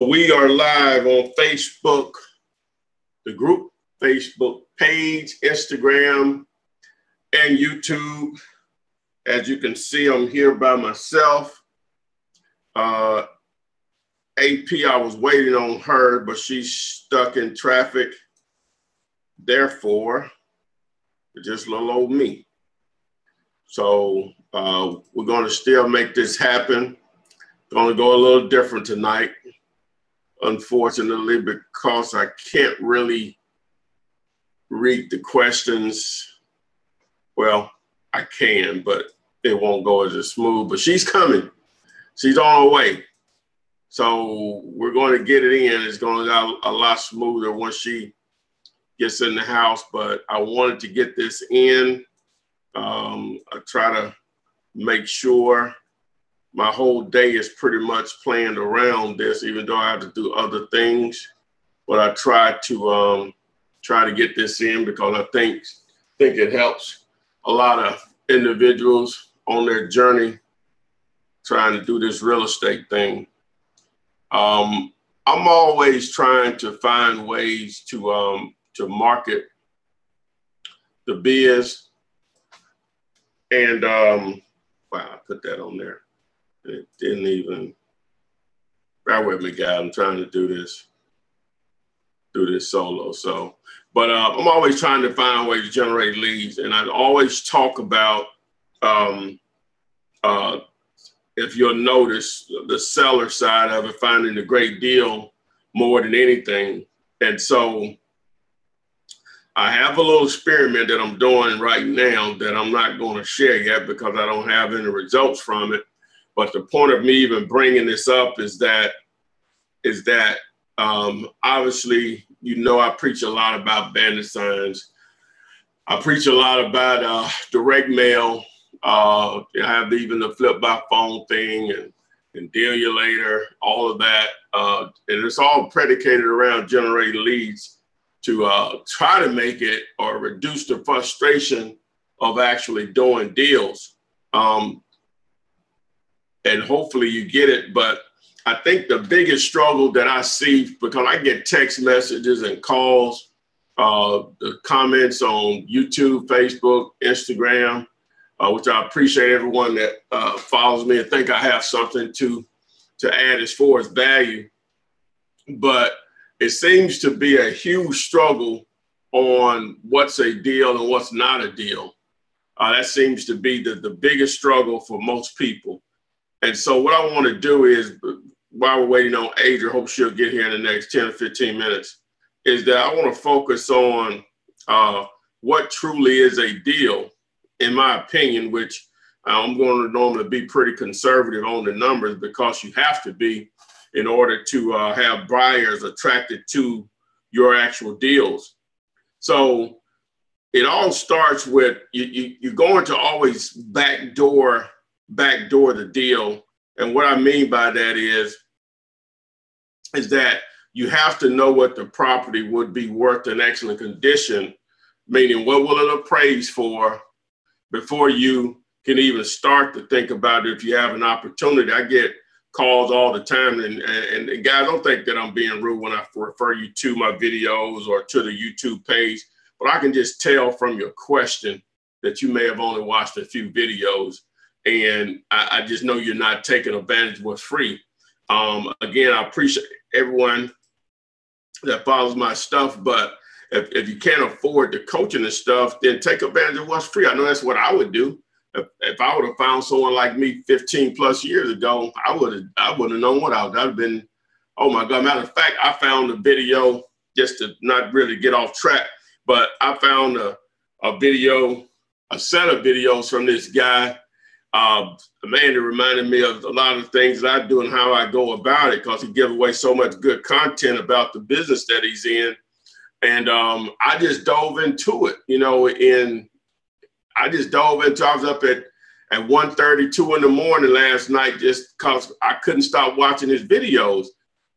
We are live on Facebook, the group Facebook page, Instagram, and YouTube. As you can see, I'm here by myself. Uh, AP, I was waiting on her, but she's stuck in traffic. Therefore, just little old me. So uh, we're going to still make this happen. Going to go a little different tonight unfortunately, because I can't really read the questions. Well, I can, but it won't go as smooth. But she's coming. She's on her way. So we're going to get it in. It's going to go a lot smoother once she gets in the house. But I wanted to get this in. Um, I try to make sure my whole day is pretty much planned around this, even though I have to do other things. But I try to um, try to get this in because I think think it helps a lot of individuals on their journey trying to do this real estate thing. Um, I'm always trying to find ways to um, to market the biz, and um, wow, I put that on there. It didn't even. Bear with me, guys. I'm trying to do this, do this solo. So, but uh, I'm always trying to find ways to generate leads, and I always talk about. Um, uh, if you'll notice the seller side of it, finding a great deal more than anything. And so I have a little experiment that I'm doing right now that I'm not going to share yet because I don't have any results from it. But the point of me even bringing this up is that is that um, obviously you know I preach a lot about bandit signs. I preach a lot about uh, direct mail. Uh, I have even the flip by phone thing and and Dealulator, all of that, uh, and it's all predicated around generating leads to uh, try to make it or reduce the frustration of actually doing deals. Um, and hopefully you get it. But I think the biggest struggle that I see because I get text messages and calls, uh, the comments on YouTube, Facebook, Instagram, uh, which I appreciate everyone that uh, follows me and think I have something to to add as far as value. But it seems to be a huge struggle on what's a deal and what's not a deal. Uh, that seems to be the, the biggest struggle for most people. And so what I want to do is, while we're waiting on Adrian, hope she'll get here in the next 10 or 15 minutes, is that I want to focus on uh, what truly is a deal, in my opinion, which I'm going to normally be pretty conservative on the numbers because you have to be in order to uh, have buyers attracted to your actual deals. So it all starts with you, you, you're going to always backdoor backdoor the deal. And what I mean by that is, is that you have to know what the property would be worth in excellent condition, meaning what will it appraise for before you can even start to think about it if you have an opportunity. I get calls all the time, and, and, and guys, don't think that I'm being rude when I refer you to my videos or to the YouTube page, but I can just tell from your question that you may have only watched a few videos and I, I, just know you're not taking advantage of what's free. Um, again, I appreciate everyone that follows my stuff, but if, if you can't afford the coaching and stuff, then take advantage of what's free. I know that's what I would do. If, if I would have found someone like me 15 plus years ago, I would have I wouldn't have known what I would have been. Oh my God! Matter of fact, I found a video just to not really get off track, but I found a, a video, a set of videos from this guy uh, Amanda reminded me of a lot of things that I do and how I go about it because he gives away so much good content about the business that he's in. And um, I just dove into it, you know, in I just dove into I was up at at 1 2 in the morning last night just because I couldn't stop watching his videos.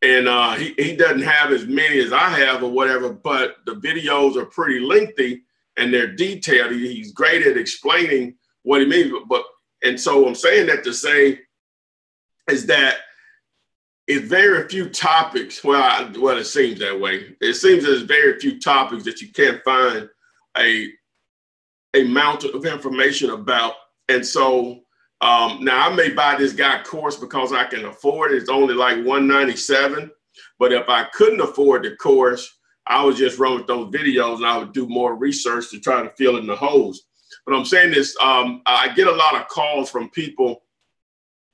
And uh, he, he doesn't have as many as I have or whatever, but the videos are pretty lengthy and they're detailed. He, he's great at explaining what he means, but and so I'm saying that to say is that it's very few topics. Well, I, well, it seems that way. It seems there's very few topics that you can't find a a mountain of information about. And so um, now I may buy this guy course because I can afford it. It's only like 197. But if I couldn't afford the course, I would just run with those videos and I would do more research to try to fill in the holes. But I'm saying this, um, I get a lot of calls from people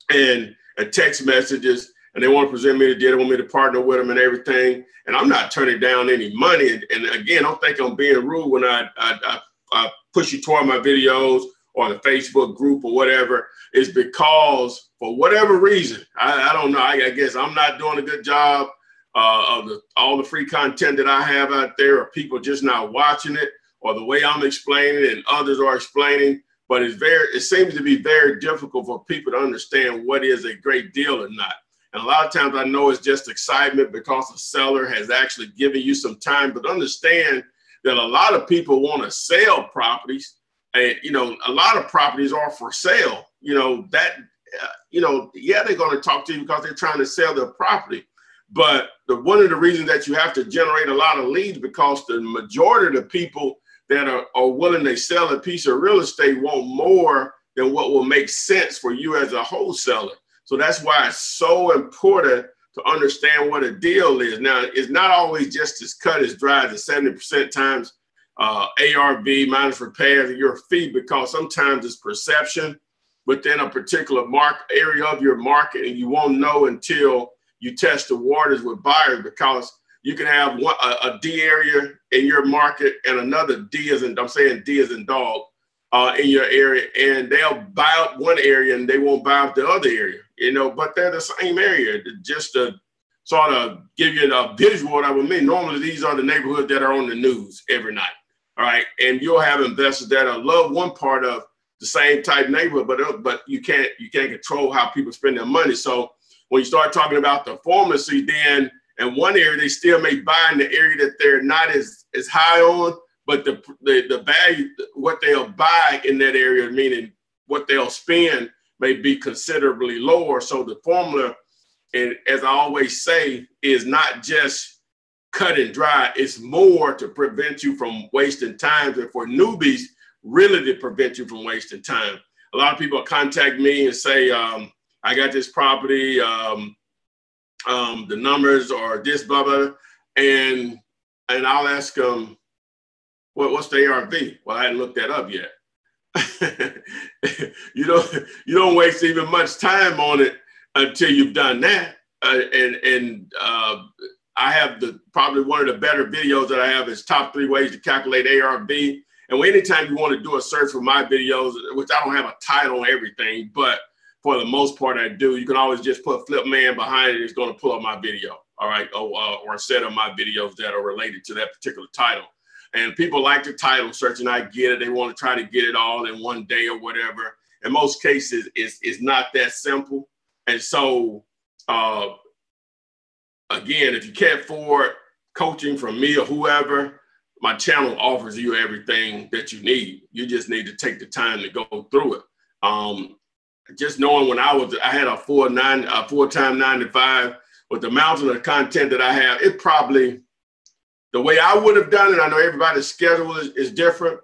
and, and text messages, and they want to present me to deal. They want me to partner with them and everything. And I'm not turning down any money. And, and again, I don't think I'm being rude when I, I, I, I push you toward my videos or the Facebook group or whatever. Is because for whatever reason, I, I don't know. I, I guess I'm not doing a good job uh, of the, all the free content that I have out there, or people just not watching it, or the way I'm explaining and others are explaining. But it's very, it seems to be very difficult for people to understand what is a great deal or not. And a lot of times I know it's just excitement because the seller has actually given you some time, but understand that a lot of people want to sell properties. And, you know, a lot of properties are for sale. You know, that, uh, you know, yeah, they're going to talk to you because they're trying to sell their property. But the, one of the reasons that you have to generate a lot of leads because the majority of the people that are, are willing to sell a piece of real estate want more than what will make sense for you as a wholesaler. So that's why it's so important to understand what a deal is. Now, it's not always just as cut as dry as 70% times uh, ARV minus repairs and your fee, because sometimes it's perception within a particular mark area of your market, and you won't know until you test the waters with buyers because you can have one, a, a D area in your market and another D is in, I'm saying D is in dog uh, in your area, and they'll buy up one area and they won't buy up the other area, you know, but they're the same area. Just to sort of give you a visual what I would mean. Normally, these are the neighborhoods that are on the news every night. All right. And you'll have investors that are love one part of the same type neighborhood, but but you can't you can't control how people spend their money. So when you start talking about the pharmacy, then in one area they still may buy in the area that they're not as as high on, but the the, the value what they'll buy in that area, meaning what they'll spend, may be considerably lower. So the formula, and as I always say, is not just cut and dry. It's more to prevent you from wasting time, and for newbies, really to prevent you from wasting time. A lot of people contact me and say, um, I got this property, um, um, the numbers are this, blah, blah, and and I'll ask them, what, what's the ARV? Well, I hadn't looked that up yet. you don't you don't waste even much time on it until you've done that. Uh, and and uh, I have the probably one of the better videos that I have is top three ways to calculate ARV. And anytime you want to do a search for my videos, which I don't have a title on everything, but for the most part, I do. You can always just put Flip Man behind it. It's going to pull up my video, all right, or, uh, or a set of my videos that are related to that particular title. And people like the title search, and I get it. They want to try to get it all in one day or whatever. In most cases, it's, it's not that simple. And so, uh, again, if you can't afford coaching from me or whoever, my channel offers you everything that you need. You just need to take the time to go through it. Um, just knowing when I was, I had a full nine, a full time nine to five with the mountain of content that I have. It probably, the way I would have done it, I know everybody's schedule is, is different.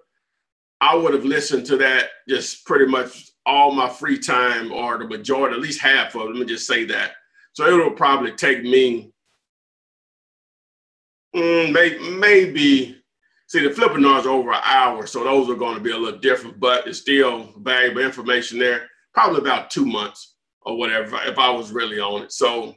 I would have listened to that just pretty much all my free time or the majority, at least half of it. Let me just say that. So it will probably take me mm, maybe, maybe, see, the flipping are over an hour, so those are going to be a little different, but it's still valuable information there probably about two months or whatever if I was really on it. So,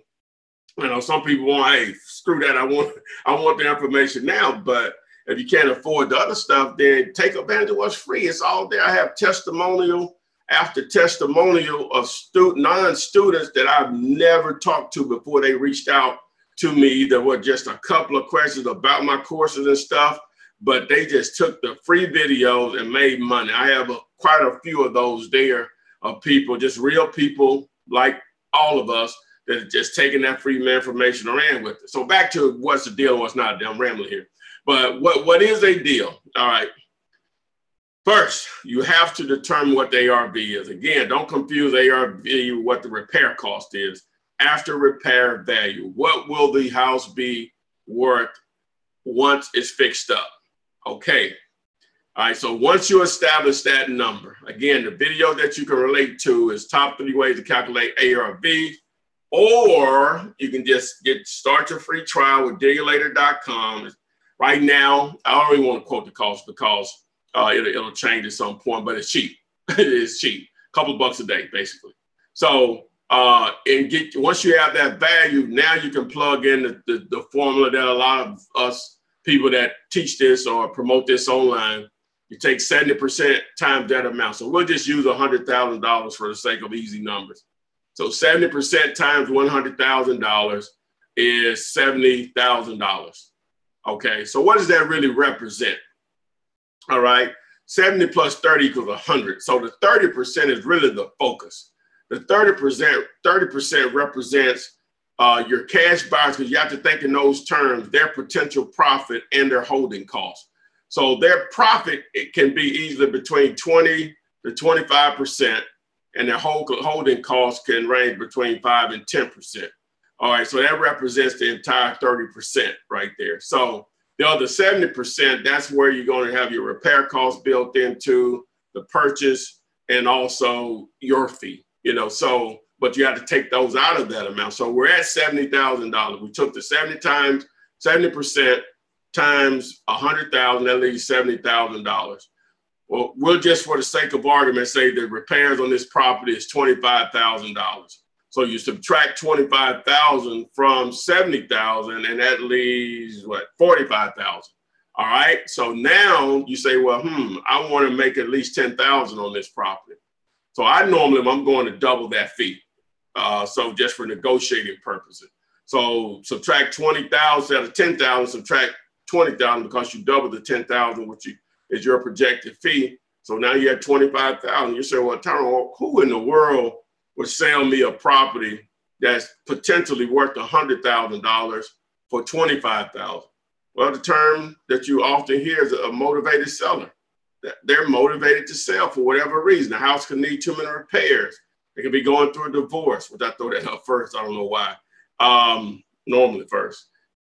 you know, some people want, hey, screw that. I want I want the information now. But if you can't afford the other stuff, then take advantage of what's free. It's all there. I have testimonial after testimonial of student non-students that I've never talked to before they reached out to me. There were just a couple of questions about my courses and stuff, but they just took the free videos and made money. I have a, quite a few of those there of people, just real people like all of us that are just taking that free information and ran with it. So back to what's the deal, what's not. I'm rambling here. But what, what is a deal? All right. First, you have to determine what the ARV is. Again, don't confuse ARV with what the repair cost is. after repair value. What will the house be worth once it's fixed up? Okay. All right, so once you establish that number, again, the video that you can relate to is top three ways to calculate ARV, or you can just get start your free trial with Dealulator.com. Right now, I don't even want to quote the cost because uh, it'll, it'll change at some point, but it's cheap. it is cheap, a couple bucks a day, basically. So, uh, and get once you have that value, now you can plug in the, the, the formula that a lot of us people that teach this or promote this online, you take 70% times that amount. So we'll just use $100,000 for the sake of easy numbers. So 70% times $100,000 is $70,000. Okay, so what does that really represent? All right, 70 plus 30 equals 100. So the 30% is really the focus. The 30%, 30% represents uh, your cash buyers, because you have to think in those terms, their potential profit and their holding costs. So their profit it can be easily between 20 to 25%, and their hold, holding costs can range between 5 and 10%. All right, so that represents the entire 30% right there. So the other 70%, that's where you're going to have your repair costs built into the purchase and also your fee. You know, so but you have to take those out of that amount. So we're at $70,000. We took the 70 times, 70% times a 100,000, that leaves $70,000. Well, we'll just for the sake of argument say the repairs on this property is $25,000. So you subtract 25,000 from 70,000 and that leaves what, 45,000. All right. So now you say, well, hmm, I want to make at least 10,000 on this property. So I normally, I'm going to double that fee. Uh, so just for negotiating purposes. So subtract 20,000 out of 10,000, subtract 20,000 because you double the 10,000, which is your projected fee. So now you have 25,000. You say, well, Tyrone, who in the world would sell me a property that's potentially worth $100,000 for 25,000? Well, the term that you often hear is a motivated seller. They're motivated to sell for whatever reason. The house could need too many repairs. It could be going through a divorce, which I throw that up first. I don't know why. Um, normally first.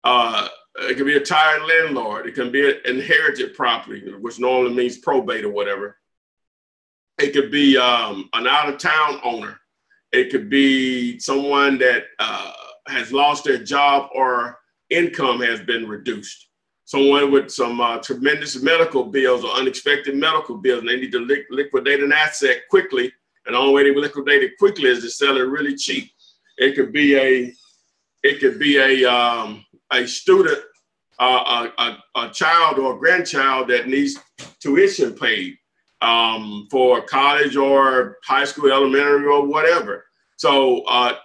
Uh, it could be a tired landlord. It can be an inherited property, which normally means probate or whatever. It could be um, an out of town owner. It could be someone that uh, has lost their job or income has been reduced. Someone with some uh, tremendous medical bills or unexpected medical bills, and they need to li- liquidate an asset quickly and the only way they liquidate it quickly is to sell it really cheap. It could be a, it could be a um, a student, uh, a, a, a, child or a grandchild that needs tuition paid um, for college or high school, elementary, or whatever. So uh,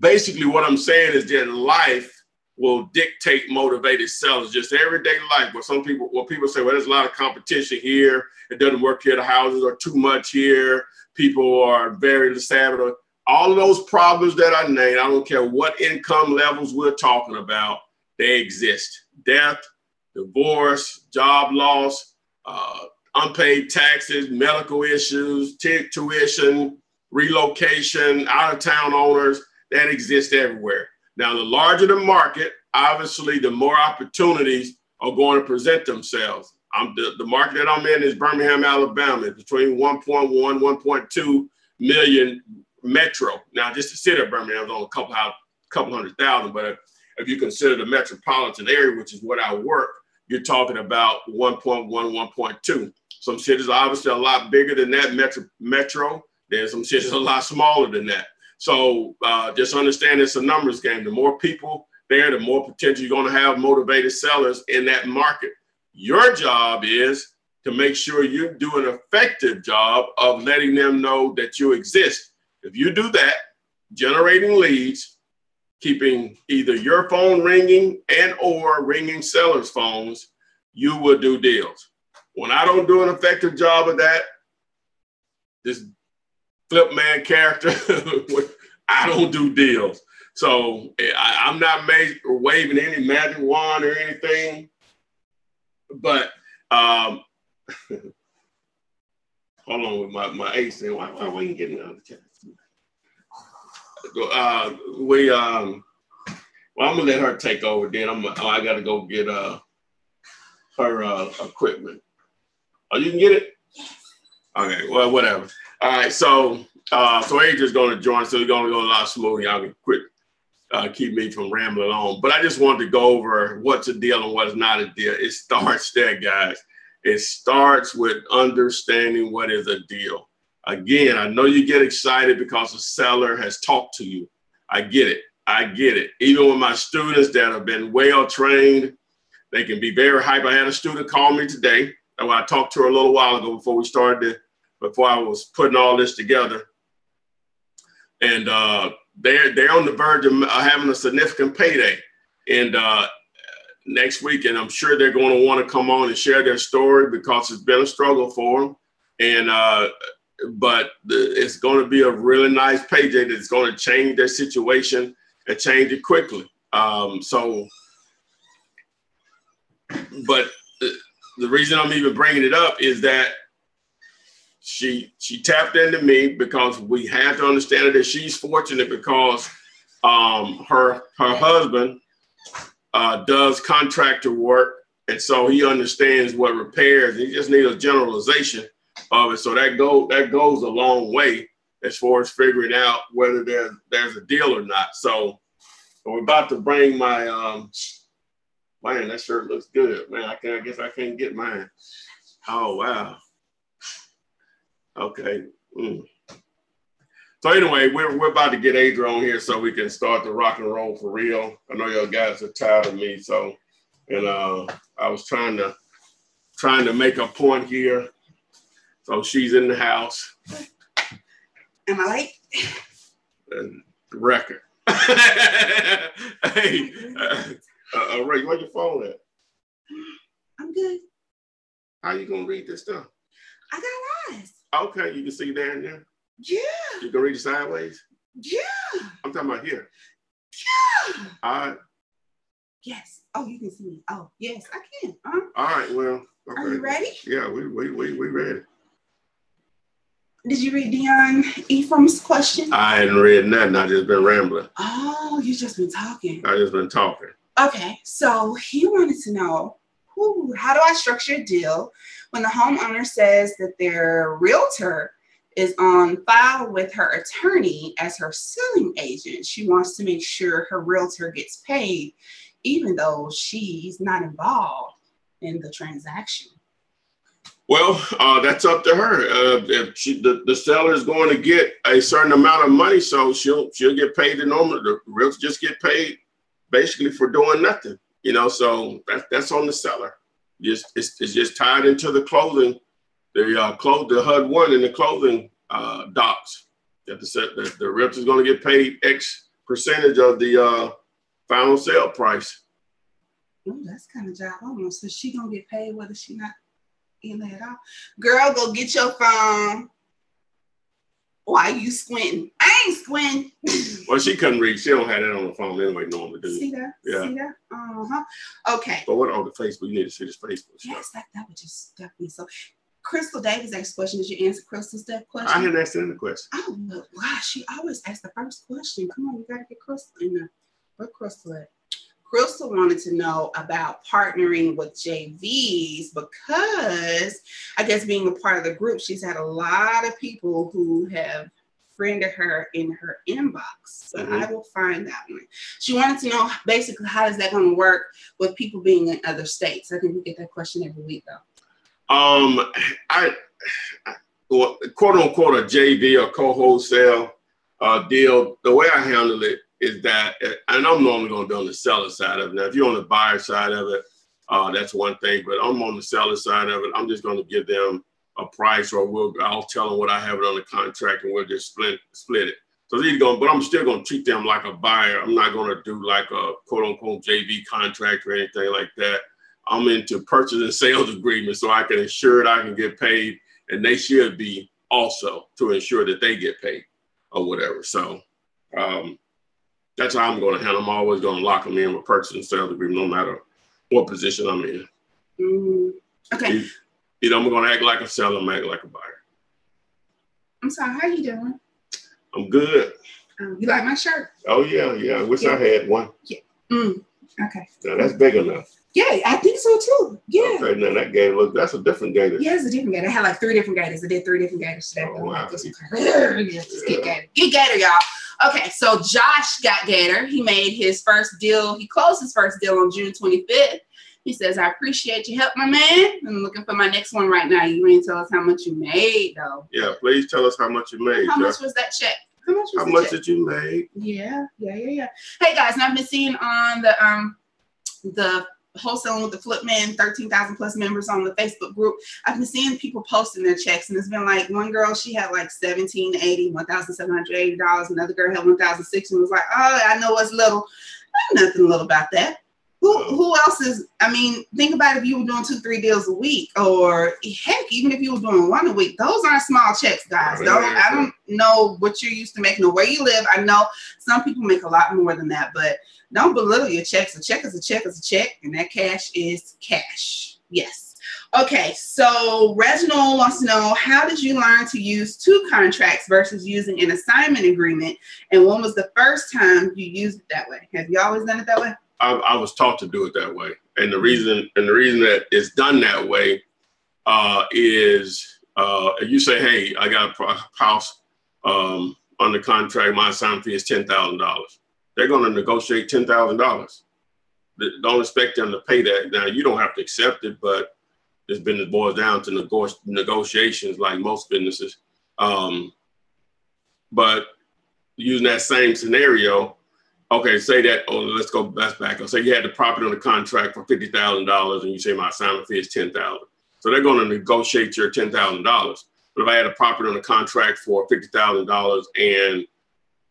basically, what I'm saying is that life will dictate motivated sellers. Just everyday life, where some people, well, people say, well, there's a lot of competition here. It doesn't work here. The houses are too much here people are very disabled. All of those problems that I named, I don't care what income levels we're talking about, they exist. Death, divorce, job loss, uh, unpaid taxes, medical issues, t- tuition, relocation, out of town owners, that exist everywhere. Now, the larger the market, obviously, the more opportunities are going to present themselves. I'm the, the market that I'm in is Birmingham, Alabama. It's between 1.1, 1.2 million metro. Now, just the city of Birmingham is only a couple, couple hundred thousand, but if, if you consider the metropolitan area, which is what I work, you're talking about 1.1, 1.2. Some cities are obviously a lot bigger than that metro. metro. There's some cities are a lot smaller than that. So uh, just understand it's a numbers game. The more people there, the more potential you're going to have motivated sellers in that market. Your job is to make sure you do an effective job of letting them know that you exist. If you do that, generating leads, keeping either your phone ringing and or ringing sellers' phones, you will do deals. When I don't do an effective job of that, this flip man character, I don't do deals. So I, am not waving any magic wand or anything but um, hold on with my, my ace. Why, why, are getting out of the chat? Uh, we um, well, I'm gonna let her take over. Then I'm oh, I gotta go get uh her uh, equipment. Oh, you can get it. Okay, well, whatever. All right, so uh, so Adrian's going to join, so we're going to go a lot smooth. Y'all can quit, uh, keep me from rambling on. But I just wanted to go over what's a deal and what's not a deal. It starts there, guys. It starts with understanding what is a deal. Again, I know you get excited because the seller has talked to you. I get it. I get it. Even with my students that have been well trained, they can be very hype. I had a student call me today. And I talked to her a little while ago before we started, before I was putting all this together. And uh, they're they're on the verge of having a significant payday. And uh, next week, and I'm sure they're going to want to come on and share their story because it's been a struggle for them. And uh, but the, it's going to be a really nice payday that's going to change their situation and change it quickly. Um, so, but the, the reason I'm even bringing it up is that she she tapped into me because we have to understand that she's fortunate because um, her her husband uh, does contractor work, and so he understands what repairs. He just needs a generalization of it. So that go that goes a long way as far as figuring out whether there's there's a deal or not. So, we're about to bring my um man, that shirt looks good, man. I can I guess I can't get mine. Oh wow. Okay. Mm. So anyway, we're, we're about to get Adrian on here so we can start the rock and roll for real. I know y'all guys are tired of me, so and uh, I was trying to trying to make a point here. So she's in the house. Am I late? And the record. hey, uh, uh, Ray, where your phone at? I'm good. How you gonna read this stuff? I got eyes. Okay, you can see down there. Yeah. You can read it sideways. Yeah. I'm talking about here. Yeah. All right. Yes. Oh, you can see me. Oh, yes, I can. Uh, All right. Well. Okay. Are you ready? Yeah, we we we we ready. Did you read Dion Ephraim's question? I hadn't read nothing. I just been rambling. Oh, you just been talking. I just been talking. Okay, so he wanted to know who, how do I structure a deal when the homeowner says that their realtor is on file with her attorney as her selling agent? She wants to make sure her realtor gets paid, even though she's not involved in the transaction. Well, uh, that's up to her. Uh, if she, the, the seller is going to get a certain amount of money, so she'll she'll get paid the normal. The realtor just get paid basically for doing nothing. You know, so that, that's on the seller. Just it's, it's just tied into the clothing, the uh, the HUD one and the clothing uh, docs. That the set the, the realtor is going to get paid X percentage of the uh, final sale price. Oh, that's kind of job almost. So she gonna get paid whether she not in there at all. Girl, go get your phone. Why you squinting? I ain't squinting. Well, she couldn't read. She don't have that on the phone anyway. Normally, do. see that? Yeah. See that? Uh huh. Okay. But what on the Facebook? You need to see this Facebook stuff. Yes, that, that would just definitely so. Crystal Davis asked question. Did you answer Crystal's that question? I hadn't asked any question. Oh, well, she always asks the first question. Come on, you gotta get Crystal in there. Where Crystal at? Crystal wanted to know about partnering with JVs because I guess being a part of the group, she's had a lot of people who have friended her in her inbox. So Mhm. I will find that one. She wanted to know basically how is that going to work with people being in other states. I think we get that question every week though. Um, I, I well, quote unquote a JV or co-wholesale uh, deal. The way I handle it is that, and I'm normally going to be on the seller side of it. Now, if you're on the buyer side of it, uh, that's one thing. But I'm on the seller side of it. I'm just going to give them a price, or we'll I'll tell them what I have it on the contract, and we'll just split split it. So they're going, but I'm still going to treat them like a buyer. I'm not going to do like a quote unquote JV contract or anything like that. I'm into purchase and sales agreements so I can ensure that I can get paid and they should be also to ensure that they get paid or whatever. So um, that's how I'm going to handle. I'm always going to lock them in with purchase and sales agreement, no matter what position I'm in. Mm, okay, Either I'm going to act like a seller, I'm act like a buyer. I'm sorry. How you doing? I'm good. Um, you like my shirt? Oh yeah, yeah. I wish yeah. I had one. Yeah. Mm, okay. Now that's big enough. Yeah, I think so too. Yeah. Okay, now that game look that's a different gator. Yeah, it's a different gator. I had like three different gators. I did three different gators today. Oh, wow. yeah. Get gator. Get gator, y'all. Okay, so Josh got gator. He made his first deal. He closed his first deal on June 25th. He says, I appreciate your help, my man. I'm looking for my next one right now. You ain't tell us how much you made, though. Yeah, please tell us how much you made. How much was that check? How much, how much did you make? Yeah, yeah, yeah, yeah. Hey guys, I've been seeing on the um the wholesaling with the flip man 13,000 plus members on the Facebook group. I've been seeing people posting their checks, and it's been like one girl, she had like 1780, $1,780. Another girl had 1,006 and was like, oh, I know it's little. nothing little about that. Who, who else is i mean think about if you were doing two three deals a week or heck even if you were doing one a week those aren't small checks guys don't i don't know what you're used to making or where you live i know some people make a lot more than that but don't belittle your checks a check is a check is a check and that cash is cash yes Okay, so Reginald wants to know how did you learn to use two contracts versus using an assignment agreement? And when was the first time you used it that way? Have you always done it that way? I, I, was taught to do it that way, and the reason and the reason that it's done that way uh, is uh, you say, "Hey, I got a house um, under contract. My assignment fee is ten thousand dollars." They're going to negotiate ten thousand dollars. Don't expect them to pay that. Now you don't have to accept it, but this business boils down to nego- negotiations, like most businesses. Um, but using that same scenario, okay, say that, oh, let's go best back. I'll say you had the property on the contract for $50,000 and you say my assignment fee is 10000 So they're going to negotiate your $10,000. But if I had a property on the contract for $50,000 and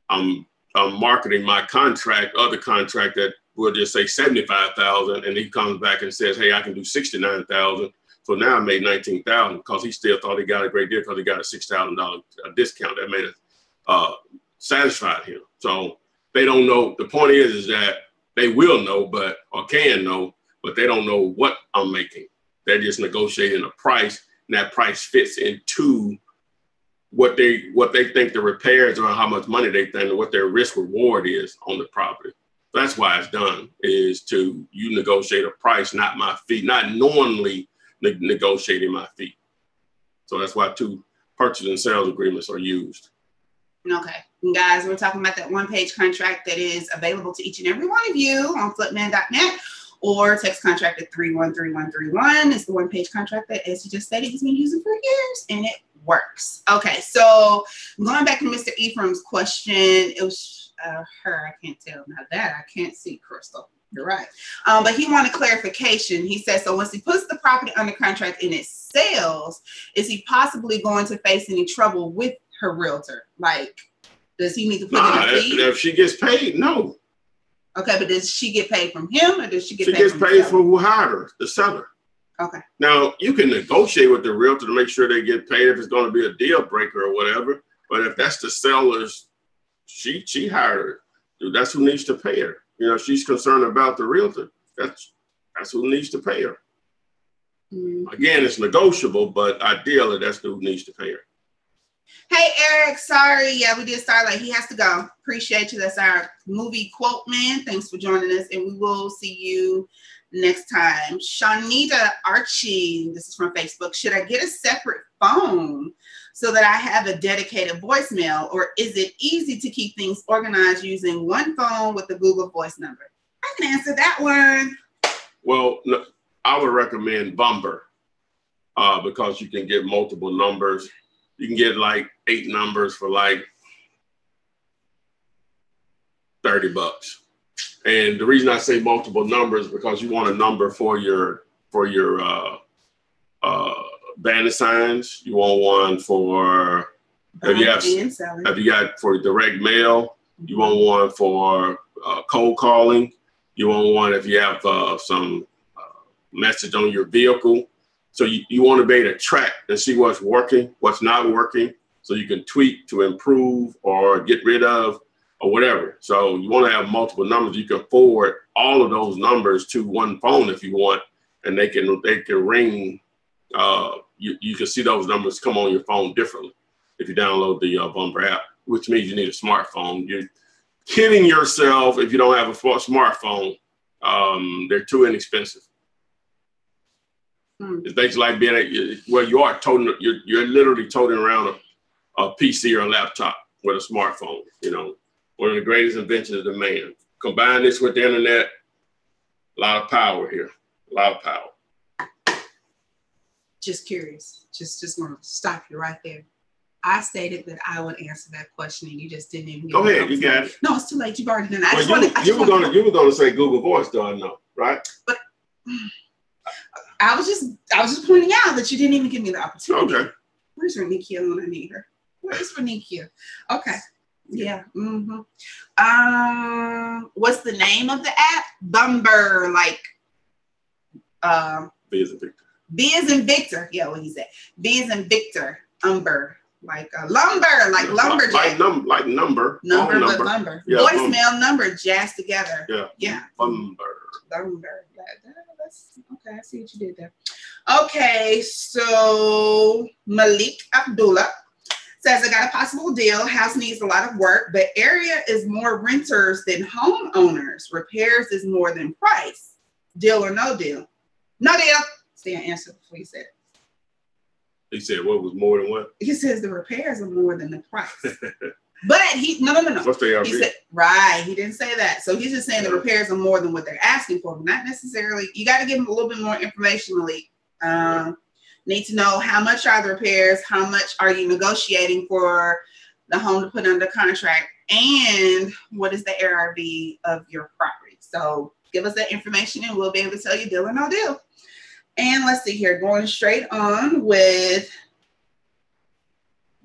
I'm, I'm marketing my contract, other contract that will just say 75,000 and he comes back and says, hey, I can do 69,000. So now I made 19,000 because he still thought he got a great deal because he got a $6,000 discount that made it uh, satisfied him. So they don't know. The point is, is that they will know, but or can know, but they don't know what I'm making. They're just negotiating a price, and that price fits into what they what they think the repairs or how much money they think, what their risk reward is on the property. That's why it's done is to you negotiate a price, not my fee, not knowingly ne- negotiating my fee. So that's why two purchase and sales agreements are used. Okay. Guys, we're talking about that one page contract that is available to each and every one of you on flipman.net or text contract at 313131. It's the one page contract that, as you just said, he's been using for years and it works. Okay. So going back to Mr. Ephraim's question, it was uh, her. I can't tell. Now that I can't see Crystal. You're right. Um, but he wanted clarification. He says, so once he puts the property under contract and it sells, is he possibly going to face any trouble with her realtor? Like, does he need to put nah, in a fee? If she gets paid, no. Okay, but does she get paid from him or does she get she paid? She gets paid from who hired her, the seller. Okay. Now you can negotiate with the realtor to make sure they get paid if it's going to be a deal breaker or whatever. But if that's the seller's, she she hired her. That's who needs to pay her. You know, she's concerned about the realtor. That's that's who needs to pay her. Mm-hmm. Again, it's negotiable, but ideally, that's who needs to pay her. Hey Eric, sorry. Yeah, we did start like he has to go. Appreciate you. That's our movie quote man. Thanks for joining us, and we will see you next time. Shanita Archie, this is from Facebook. Should I get a separate phone so that I have a dedicated voicemail, or is it easy to keep things organized using one phone with the Google Voice number? I can answer that one. Well, I would recommend Vumber uh, because you can get multiple numbers you can get like eight numbers for like 30 bucks. And the reason I say multiple numbers because you want a number for your for your uh, uh, bandit signs. You want one for have you have, have you got for direct mail? You want one for uh, cold calling. You want one if you have uh, some uh, message on your vehicle. So you, you want to be able to track and see what's working, what's not working, so you can tweak to improve or get rid of or whatever. So you want to have multiple numbers. You can forward all of those numbers to one phone if you want, and they can they can ring. Uh, you, you can see those numbers come on your phone differently if you download the uh, Vumber app. which means you need a smartphone. You're kidding yourself if you don't have a smartphone. Um, they're too inexpensive. Hmm. It's basically like being a, well, you are toting, you're, you're literally toting around a, a PC or a laptop with a smartphone. You know, one of the greatest inventions of the man. Combine this with the internet, a lot of power here, a lot of power. Just curious, just just want to stop you right there. I stated that I would answer that question, and you just didn't even. Go ahead, you got it. No, it's too late. You've already done. I well, you, wanted, you were going to you were going to say Google Voice, though I know, right? But I was just I was just pointing out that you didn't even give me the opportunity. Okay. Where's Renikia when I need her? Where's Renikia? Okay. Yeah. Mm-hmm. Um, what's the name of the app? Bumber, like um B is in Victor. B is in Victor. Yeah, what he said. B is in Victor. Umber. Like a lumber, like lumberjack. Like, num- like number. Number, but number. lumber. Yeah, Voicemail number, jazz together. Yeah. Yeah. Lumber. Lumber. that's okay. I see what you did there. Okay, so Malik Abdullah says, I got a possible deal. House needs a lot of work, but area is more renters than homeowners. Repairs is more than price. Deal or no deal? No deal. See an answer before you said it. He said what was more than what? He says the repairs are more than the price. but he no no no no. What's the? He said right. He didn't say that. So he's just saying the repairs are more than what they're asking for. Not necessarily. You got to give them a little bit more information, Malik. Um, need to know how much are the repairs, how much are you negotiating for the home to put under contract, and what is the ARV of your property. So give us that information and we'll be able to tell you deal or no deal. And let's see here, going straight on with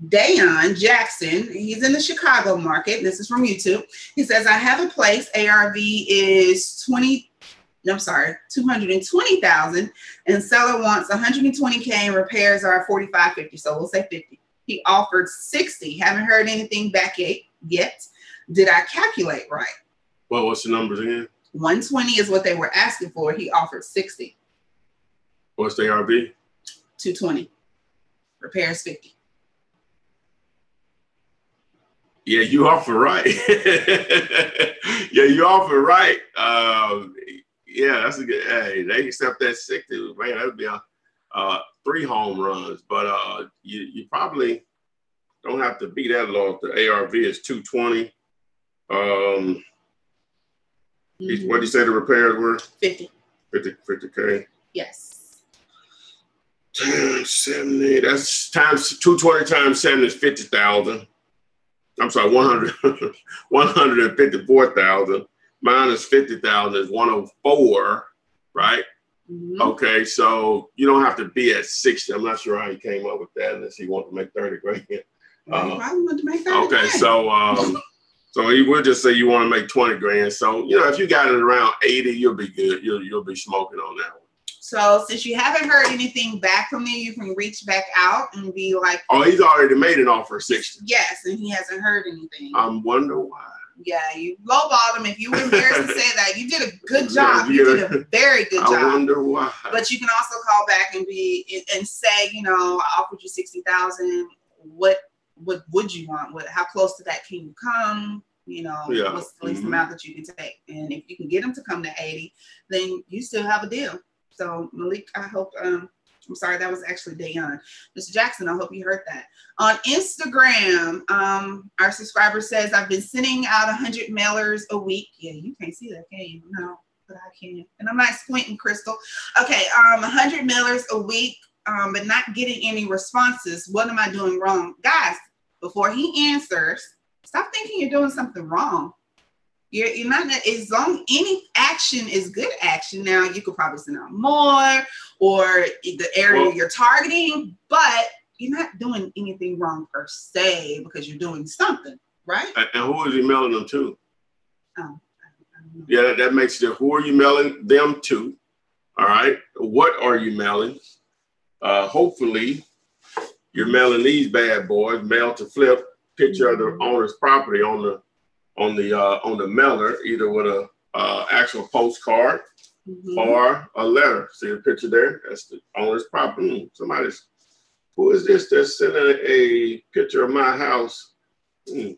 Dayon Jackson. He's in the Chicago market. This is from YouTube. He says, I have a place. ARV is 20, no, I'm sorry, 220,000 and seller wants 120K and repairs are 4550. So we'll say 50. He offered 60. Haven't heard anything back yet. Did I calculate right? Well, what's the numbers again? 120 is what they were asking for. He offered 60. What's the ARV? 220. Repairs 50. Yeah, you offer right. yeah, you offer right. Um, yeah, that's a good. Hey, they accept that 60. Man, that would be a uh, three home runs. But uh, you, you probably don't have to be that low if the ARV is 220. Um, mm-hmm. What do you say the repairs were? 50. 50, 50K. Yes. Times 70, that's times 220 times 7 is 50,000. I'm sorry, 100, 154,000 minus 50,000 is 104, right? Mm-hmm. Okay, so you don't have to be at 60. I'm not sure how he came up with that unless he wanted to make 30 grand. Uh, I wanted to make 30 Okay, grand. so um, so he would just say you want to make 20 grand. So, you know, if you got it around 80, you'll be good. You'll you'll be smoking on that one. So since you haven't heard anything back from me, you can reach back out and be like, "Oh, he's already made an offer 60. Yes, and he hasn't heard anything. I wonder why. Yeah, you lowballed him. If you were embarrassed to say that, you did a good job. You did a very good job. I wonder why. But you can also call back and be and say, you know, I offered you sixty thousand. What what would you want? What how close to that can you come? You know, yeah. what's the least mm-hmm. amount that you can take? And if you can get them to come to eighty, then you still have a deal. So Malik, I hope um, I'm sorry, that was actually Dayon. Mr. Jackson, I hope you heard that. On Instagram, um, our subscriber says, I've been sending out 100 mailers a week. Yeah, you can't see that, can you? No, but I can. And I'm not squinting, Crystal. Okay, um, 100 mailers a week, um, but not getting any responses. What am I doing wrong? Guys, before he answers, stop thinking you're doing something wrong. You're, you're not as long any action is good action. Now you could probably send out more or the area well, you're targeting, but you're not doing anything wrong per se because you're doing something, right? And who is he mailing them to? Oh, yeah, that, that makes it. Who are you mailing them to? All right. What are you mailing? Uh, hopefully, you're mailing these bad boys. Mail to flip picture of the mm-hmm. owner's property on the on the uh, on the mailer, either with a uh, actual postcard mm-hmm. or a letter. See the picture there? That's the owner's property. Hmm, somebody's who is this that's sending a picture of my house Mm.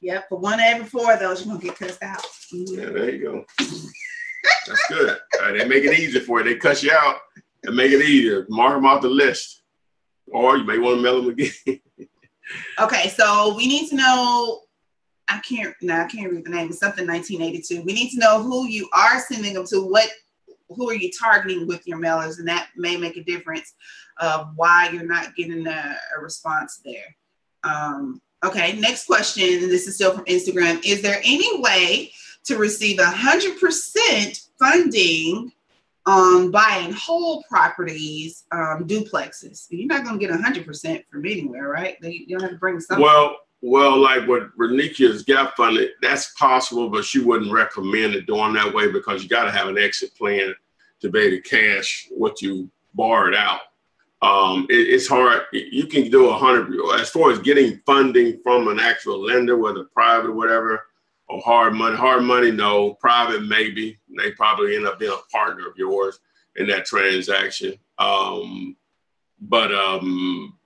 Yep, for one every four of those, you're gonna get cussed out. Mm-hmm. Yeah, there you go. That's good. Right, they make it easy for you. They cuss you out and make it easier. Mark them off the list, or you may want to mail them again. okay, so we need to know. I can't. No, I can't read the name. It's something 1982. We need to know who you are sending them to. What who are you targeting with your mailers, and that may make a difference of why you're not getting a, a response there. Um, okay, next question. This is still from Instagram. Is there any way to receive 100% funding on buying whole properties, um, duplexes? You're not going to get 100% from anywhere, right? You'll have to bring something. Well, well, like what Renicia's gap funded, that's possible, but she wouldn't recommend it doing that way because you got to have an exit plan to be able to cash what you borrowed out. Um, it, it's hard. You can do a hundred as far as getting funding from an actual lender, whether private or whatever, or hard money. Hard money, no. Private, maybe. They probably end up being a partner of yours in that transaction. Um, but um,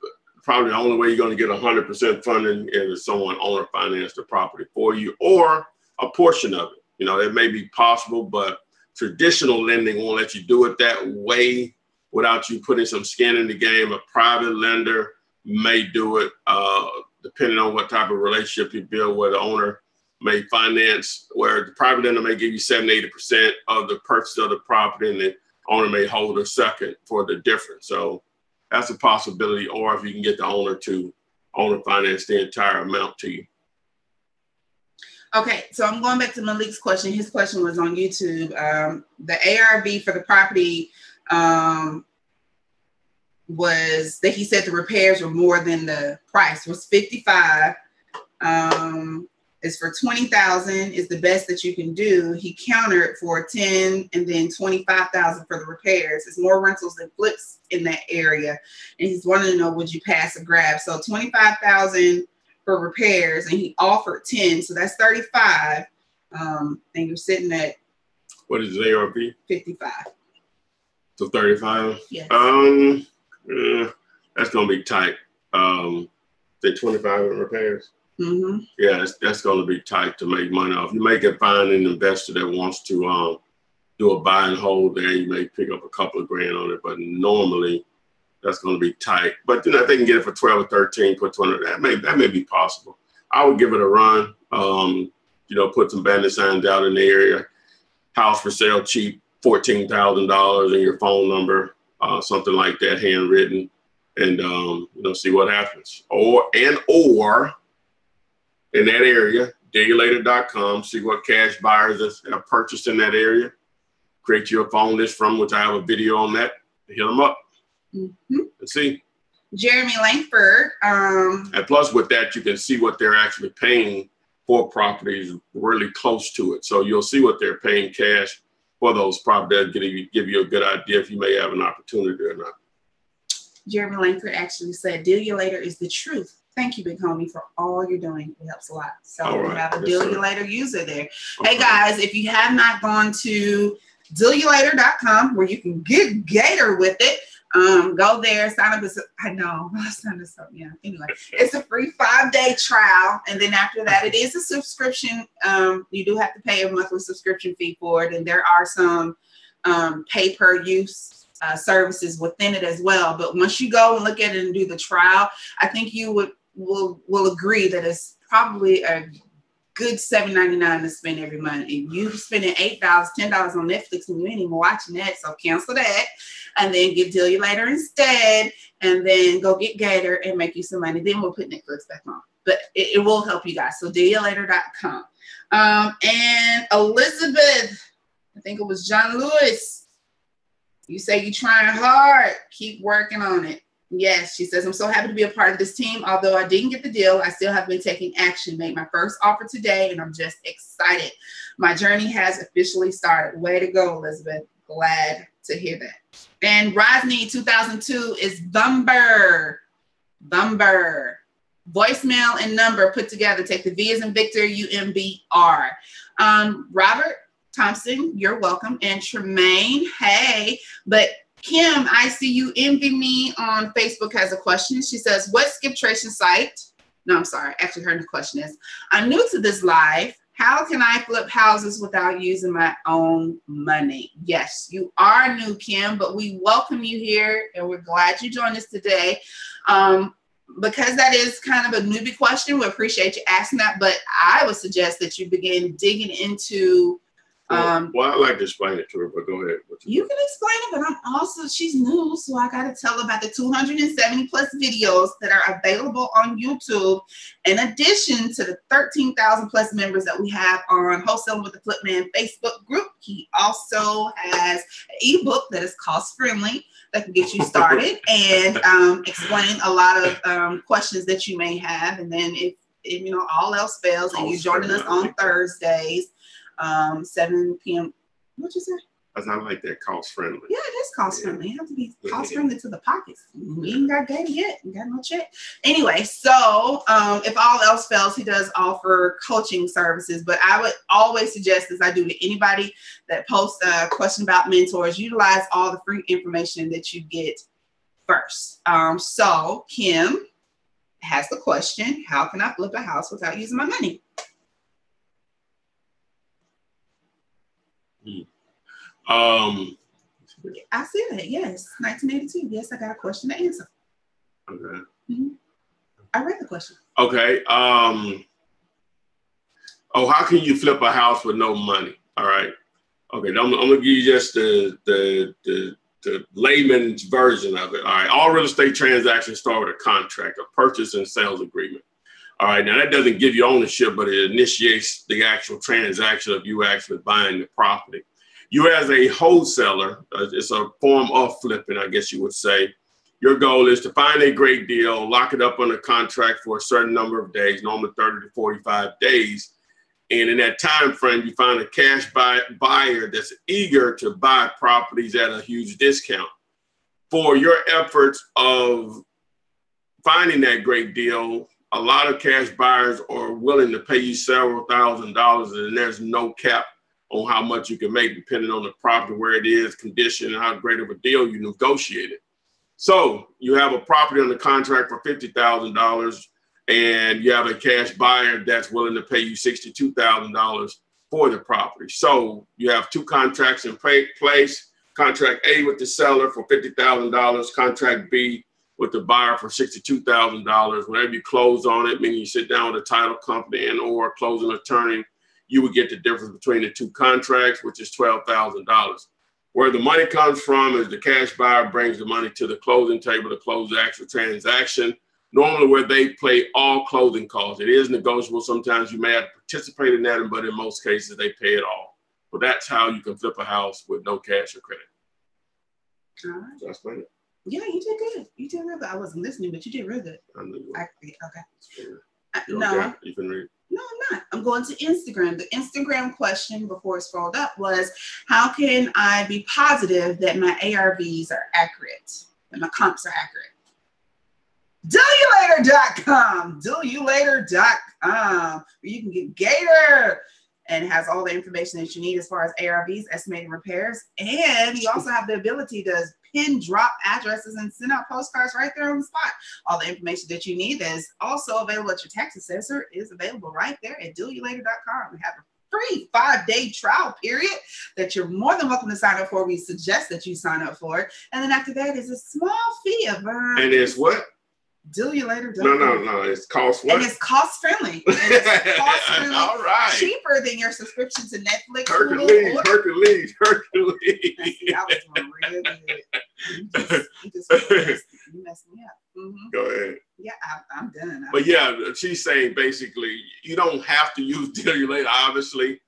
probably the only way you're going to get 100% funding is if someone owner finance the property for you or a portion of it. You know, it may be possible, but traditional lending won't let you do it that way without you putting some skin in the game. A private lender may do it, uh, depending on what type of relationship you build with the owner may finance, where the private lender may give you 70, 80% of the purchase of the property and the owner may hold a second for the difference. So that's a possibility. Or if you can get the owner to owner finance the entire amount to you. Okay, so I'm going back to Malik's question. His question was on YouTube. Um, the ARV for the property um, was that he said the repairs were more than the price was 55. Um, is for 20,000 is the best that you can do. He countered for 10 and then 25,000 for the repairs. It's more rentals than flips in that area. And he's wanting to know, would you pass a grab? So 25,000 for repairs and he offered 10. So that's 35. Um, and you're sitting at what is ARV? 55. So 35? Yeah. Um, eh, that's going to be tight. Um, say 25 in repairs. Mm-hmm. Yeah, that's, that's going to be tight to make money off. You may get find an investor that wants to um, do a buy and hold there. You may pick up a couple of grand on it, but normally that's going to be tight. But you know, if they can get it for 12 or 13, put 20, that may that may be possible. I would give it a run. Um, you know, put some bandit signs out in the area. House for sale cheap, fourteen thousand dollars, and your phone number, uh, something like that, handwritten, and um, you know, see what happens. Or and or in that area, dealulator.com, see what cash buyers have purchased in that area. Create your phone list from which I have a video on that. Hit them up mm-hmm. and see. Jeremy Langford. Um, and plus, with that, you can see what they're actually paying for properties really close to it. So you'll see what they're paying cash for those properties. Give you, give you a good idea if you may have an opportunity or not. Jeremy Langford actually said, Dealulator is the truth. Thank you, Big Homie, for all you're doing. It helps a lot. So right. we have a yes, Dealulator user there. Okay. Hey guys, if you have not gone to dealulator.com where you can get Gator with it, um, go there, sign up. As I know, sign us up. Yeah. Anyway, it's a free five day trial, and then after that, it is a subscription. Um, you do have to pay a monthly subscription fee for it, and there are some um, pay per use uh, services within it as well. But once you go and look at it and do the trial, I think you would will will agree that it's probably a good seven ninety nine to spend every month. If you spending eight dollars, ten dollars on Netflix and you ain't even watching that, so cancel that, and then get later instead, and then go get Gator and make you some money. Then we'll put Netflix back on. But it, it will help you guys. So dealulator.com. Um, and Elizabeth, I think it was John Lewis. You say you're trying hard. Keep working on it. Yes, she says, I'm so happy to be a part of this team. Although I didn't get the deal, I still have been taking action. Made my first offer today, and I'm just excited. My journey has officially started. Way to go, Elizabeth. Glad to hear that. And Rosny 2002 is Vumber. Vumber. Voicemail and number put together. Take the V as in Victor, U M B R. Um, Robert Thompson, you're welcome. And Tremaine, hey. But Kim, I see you envy me on Facebook has a question. She says, What Skip skiptration site no, I'm sorry. Actually, her question is I'm new to this life. How can I flip houses without using my own money? Yes, you are new, Kim, but we welcome you here and we're glad you joined us today. Um, because that is kind of a newbie question, we appreciate you asking that. But I would suggest that you begin digging into um, well, I like to explain it to her, but go ahead. You can explain it, but I'm also she's new, so I got to tell her about the 270 plus videos that are available on YouTube, in addition to the 13,000 plus members that we have on Wholesale with the Flipman Facebook group. He also has an ebook that is cost friendly that can get you started and um, explain a lot of um, questions that you may have. And then if, if you know all else fails and you're joining us on Thursdays um, 7 p.m. What'd you say? Because I like that cost friendly. Yeah, it is cost friendly. You have to be cost friendly to the pockets. We ain't got gated yet. We got no check. Anyway, so um, if all else fails, he does offer coaching services. But I would always suggest, as I do to anybody that posts a question about mentors, utilize all the free information that you get first. Um, so Kim has the question: How can I flip a house without using my money? Um, I said it. Yes, 1982. Yes, I got a question to answer. Okay. Mm-hmm. I read the question. Okay. Um. Oh, how can you flip a house with no money? All right. Okay. I'm, I'm gonna give you just the the the the layman's version of it. All right. All real estate transactions start with a contract, a purchase and sales agreement. All right. Now that doesn't give you ownership, but it initiates the actual transaction of you actually buying the property you as a wholesaler, uh, it's a form of flipping, I guess you would say. Your goal is to find a great deal, lock it up on a contract for a certain number of days, normally 30 to 45 days. And in that time frame, you find a cash buy, buyer that's eager to buy properties at a huge discount. For your efforts of finding that great deal, a lot of cash buyers are willing to pay you several thousand dollars, and there's no cap on how much you can make depending on the property, where it is, condition, and how great of a deal you negotiated. So you have a property on the contract for fifty thousand dollars, and you have a cash buyer that's willing to pay you sixty-two thousand dollars for the property. So you have two contracts in place. Contract A with the seller for fifty thousand dollars. Contract B with the buyer for sixty-two thousand dollars. Whenever you close on it, meaning you sit down with a title company and or closing attorney you would get the difference between the two contracts, which is $12,000. Where the money comes from is the cash buyer brings the money to the closing table to close the actual transaction. Normally, where they pay all closing costs. It is negotiable. Sometimes you may have to participate in that, but in most cases, they pay it all. But that's how you can flip a house with no cash or credit. All right. So I explained it. Yeah, you did good. You did real good. I wasn't listening, but you did real good. I knew you I, okay. Uh, no. You can read. No, I'm not. I'm going to Instagram. The Instagram question before it scrolled up was How can I be positive that my ARVs are accurate, that my comps are accurate? Dealulator.com. Dealulator.com. Where you can get Gator and has all the information that you need as far as ARVs, estimating repairs. And you also have the ability to pin drop addresses and send out postcards right there on the spot. All the information that you need that is also available at your tax assessor is available right there at dealulator.com. We have a free five day trial period that you're more than welcome to sign up for. We suggest that you sign up for it. And then after that is a small fee of uh, and it's what? Do you later? No, no, no. It's cost what? And it's cost friendly. It's cost friendly. All right. Cheaper than your subscription to Netflix. Hercules, Hercules, Hercules. That was real good. You just, you just you messed me up. Mm-hmm. Go ahead. Yeah, I, am done. I'm but yeah, she's saying basically you don't have to use Dealulator, obviously,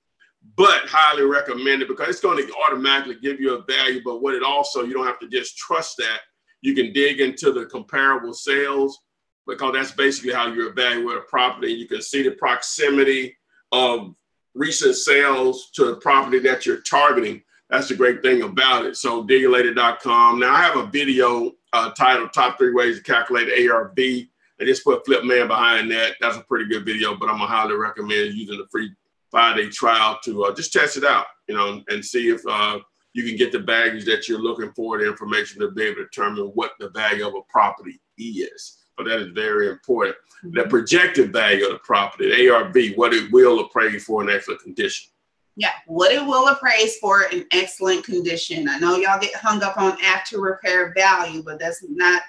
but highly recommend it because it's going to automatically give you a value. But what it also, you don't have to just trust that you can dig into the comparable sales because that's basically how you evaluate a property. You can see the proximity of recent sales to the property that you're targeting. That's the great thing about it. So Dealulator.com. Now I have a video uh, titled "Top Three Ways to Calculate ARV." I just put Flip Man behind that. That's a pretty good video, but I'm gonna highly recommend using the free five-day trial to uh, just test it out, you know, and see if uh, you can get the values that you're looking for, the information to be able to determine what the value of a property is. So that is very important. Mm-hmm. The projected value of the property, the ARV, what it will appraise for in excellent condition. Yeah, what it will appraise for in excellent condition. I know y'all get hung up on after repair value, but that's not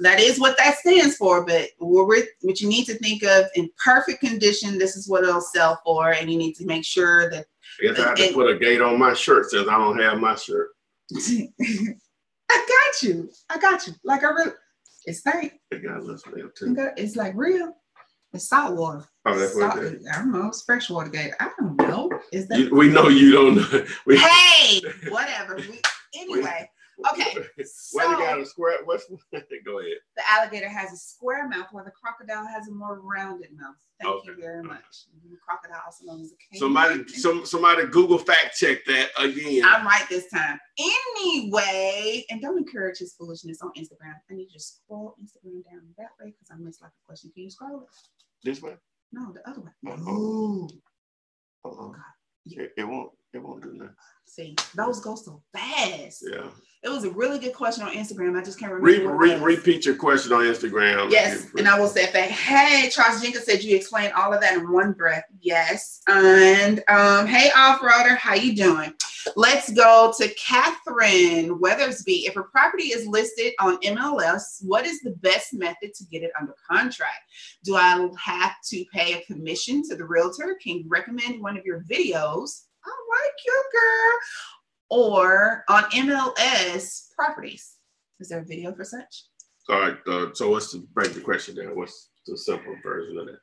that is what that stands for. But what, what you need to think of in perfect condition, this is what it'll sell for, and you need to make sure that. I guess I have to put a gate on my shirt since I don't have my shirt. I got you. I got you. Like I really, it's stank. It got a little too. It's like real. It's salt water. Oh, that's salt, what I don't know. It's freshwater gate. I don't know. Is that? You, we know you don't know. We, hey, whatever. We, anyway. Okay. Well, you got a square. What's go ahead? The alligator has a square mouth, while the crocodile has a more rounded mouth. Thank okay. you very much. The crocodile also known as a king. Somebody, some, somebody, Google fact check that again. I'm right this time. Anyway, and don't encourage his foolishness on Instagram. I need you to scroll Instagram down that way because I missed like a question. Can you scroll it? This way? No, the other way. Oh, oh. God. It, it won't. It won't do nothing. See, those go so fast. Yeah. It was a really good question on Instagram. I just can't remember. Re, re, repeat your question on Instagram. Yes, and I will say that. Hey, Charles Jenkins said you explained all of that in one breath. Yes, and um, hey, off-roader, how you doing? Let's go to Catherine Weathersby. If a property is listed on MLS, what is the best method to get it under contract? Do I have to pay a commission to the realtor? Can you recommend one of your videos? I like you, girl or on MLS properties. Is there a video for such? All right. Uh, so what's the break the question down? What's the simple version of that?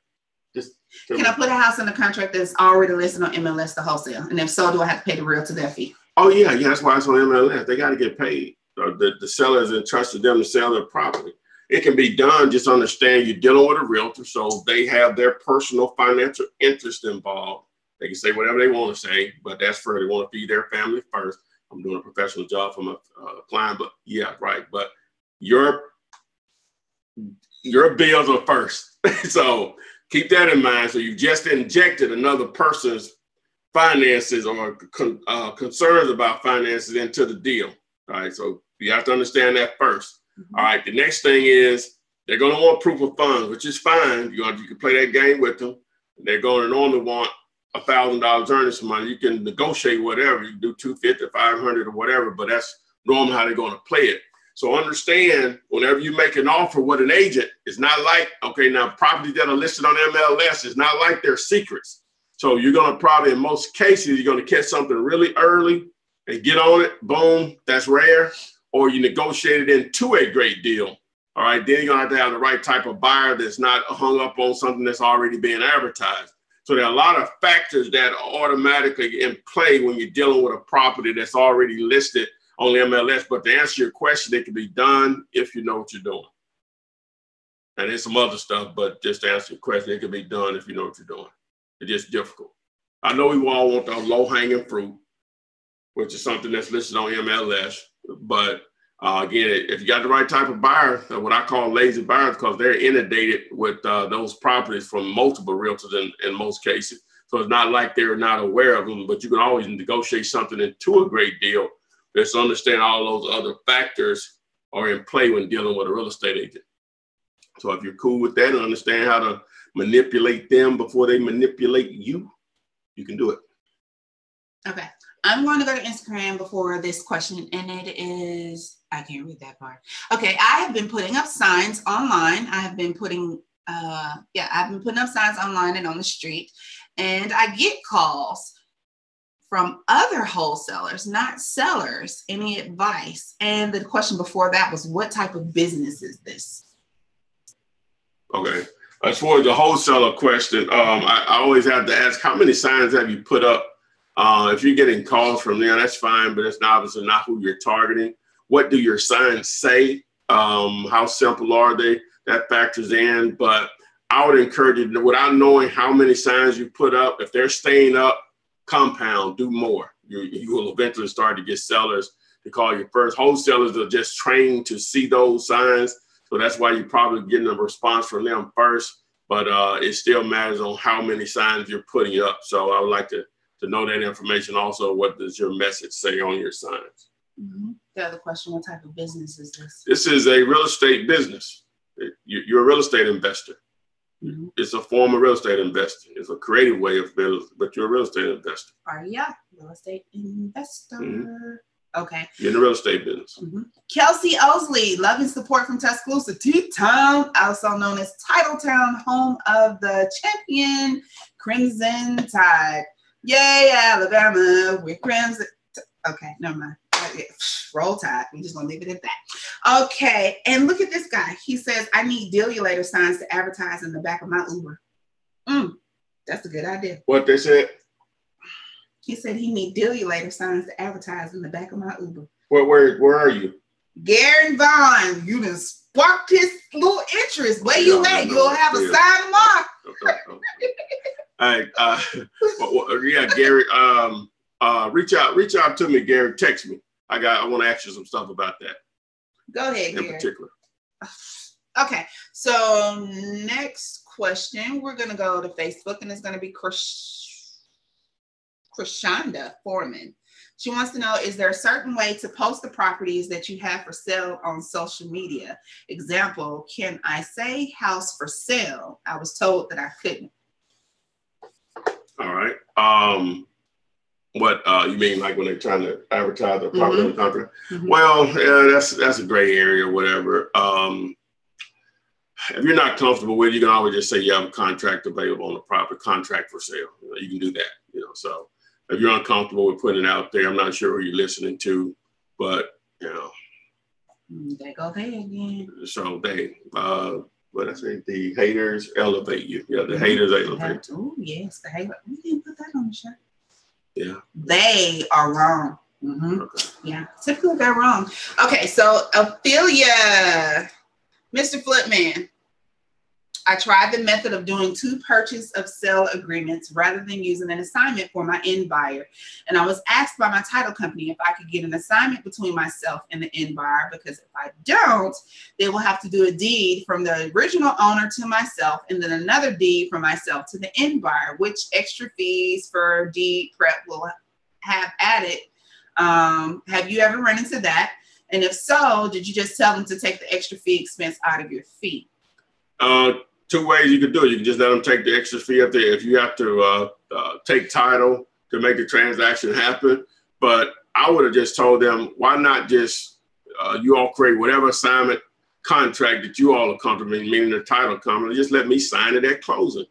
Just can. I put a house in the contract that's already listed on MLS the wholesale? And if so, do I have to pay the realtor their fee? Oh yeah, yeah. That's why it's on MLS. They got to get paid. Uh, the the sellers entrusted them to sell their property. It can be done. Just understand you're dealing with a realtor, so they have their personal financial interest involved they can say whatever they want to say, but that's for they want to feed their family first. I'm doing a professional job for my uh, client, but yeah, right. But your your bills are first, so keep that in mind. So you've just injected another person's finances or con- uh, concerns about finances into the deal. All right, so you have to understand that 1st mm-hmm. All right, the next thing is they're going to want proof of funds, which is fine. You, you can play that game with them. They're going to normally want a thousand dollars earnest money. You can negotiate whatever. You do 250, 500 or whatever, but that's normally how they're going to play it. So understand whenever you make an offer with an agent, it's not like, okay, now properties that are listed on MLS, it's not like they're secrets. So you're going to probably, in most cases, you're to catch something really early and get on it. Boom, that's rare. Or you negotiate it into a great deal. All right, then you're to have to have the right type of buyer that's not hung up on something that's already being advertised. So there are a lot of factors that are automatically in play when you're dealing with a property that's already listed on the MLS. But to answer your question, it can be done if you know what you're doing. And there's some other stuff, but just to answer your question, it can be done if you know what you're doing. It's just difficult. I know we all want the low hanging fruit, which is something that's listed on MLS, but uh, again, if you got the right type of buyer, uh, what I call lazy buyers, because they're inundated with uh, those properties from multiple realtors in, in most cases. So it's not like they're not aware of them, but you can always negotiate something into a great deal. Just understand all those other factors are in play when dealing with a real estate agent. So if you're cool with that and understand how to manipulate them before they manipulate you, you can do it. Okay. I'm going to go to Instagram before this question, and it is I can't read that part. Okay, I have been putting up signs online. I have been putting, uh, yeah, I've been putting up signs online and on the street, and I get calls from other wholesalers, not sellers. Any advice? And the question before that was, what type of business is this? Okay. As as the wholesaler question, um, I, I always have to ask, how many signs have you put up uh, if you're getting calls from there, that's fine, but it's not, obviously not who you're targeting. What do your signs say? Um, how simple are they? That factors in. But I would encourage you, without knowing how many signs you put up, if they're staying up, compound, do more. You, you will eventually start to get sellers to call you first. Wholesalers are just trained to see those signs. So that's why you're probably getting a response from them first. But uh, it still matters on how many signs you're putting up. So I would like to to know that information. Also, what does your message say on your signs? Mm-hmm. The other question: What type of business is this? This is a real estate business. You, you're a real estate investor. Mm-hmm. It's a form of real estate investing. It's a creative way of building, but you're a real estate investor. Are you? Real estate investor. Mm-hmm. Okay. You're in the real estate business. Mm-hmm. Kelsey Osley, love and support from Tuscaloosa, T-Town, also known as Titletown, home of the champion Crimson Tide. Yay, Alabama, we're Crimson. Okay, never mind. Roll Tide. We're just gonna leave it at that. Okay, and look at this guy. He says, I need dealulator signs to advertise in the back of my Uber. Mm, that's a good idea. What they said? He said he need dealulator signs to advertise in the back of my Uber. Where where where are you? Gary Vaughn, you done sparked his little interest. Where you no, at? No, You'll have a sign tomorrow. All right. Uh, yeah, Gary. Um, uh, reach out, reach out to me, Gary. Text me. I got. I want to ask you some stuff about that. Go ahead, in Gary. particular. Okay. So next question, we're gonna go to Facebook, and it's gonna be Krish, Krishanda Foreman. She wants to know Is there a certain way to post the properties that you have for sale on social media? Example, can I say house for sale? I was told that I couldn't. All right. Um, what uh, you mean, like when they're trying to advertise their property mm-hmm. contract? Mm-hmm. Well, yeah, that's that's a gray area, whatever. Um, if you're not comfortable with it, you can always just say you have a contract available on the property, contract for sale. You, know, you can do that. You know, so if you're uncomfortable with putting it out there, I'm not sure who you're listening to, but you know. Mm, they go there again. So they, uh, what I say, the haters elevate you. Yeah, the haters elevate. Oh yes, the haters. We didn't put that on the shirt. Yeah. They are wrong. Mm-hmm. Okay. Yeah, typically they're wrong. Okay, so Ophelia, Mr. Flipman, I tried the method of doing two purchase of sale agreements rather than using an assignment for my end buyer. And I was asked by my title company if I could get an assignment between myself and the end buyer because if I don't, they will have to do a deed from the original owner to myself and then another deed from myself to the end buyer, which extra fees for deed prep will have added. Um, have you ever run into that? And if so, did you just tell them to take the extra fee expense out of your fee? Uh, two ways you can do it. You can just let them take the extra fee up there if you have to uh, uh, take title to make the transaction happen. But I would have just told them, why not just uh, you all create whatever assignment contract that you all are comfortable in, meaning the title company, just let me sign it at closing.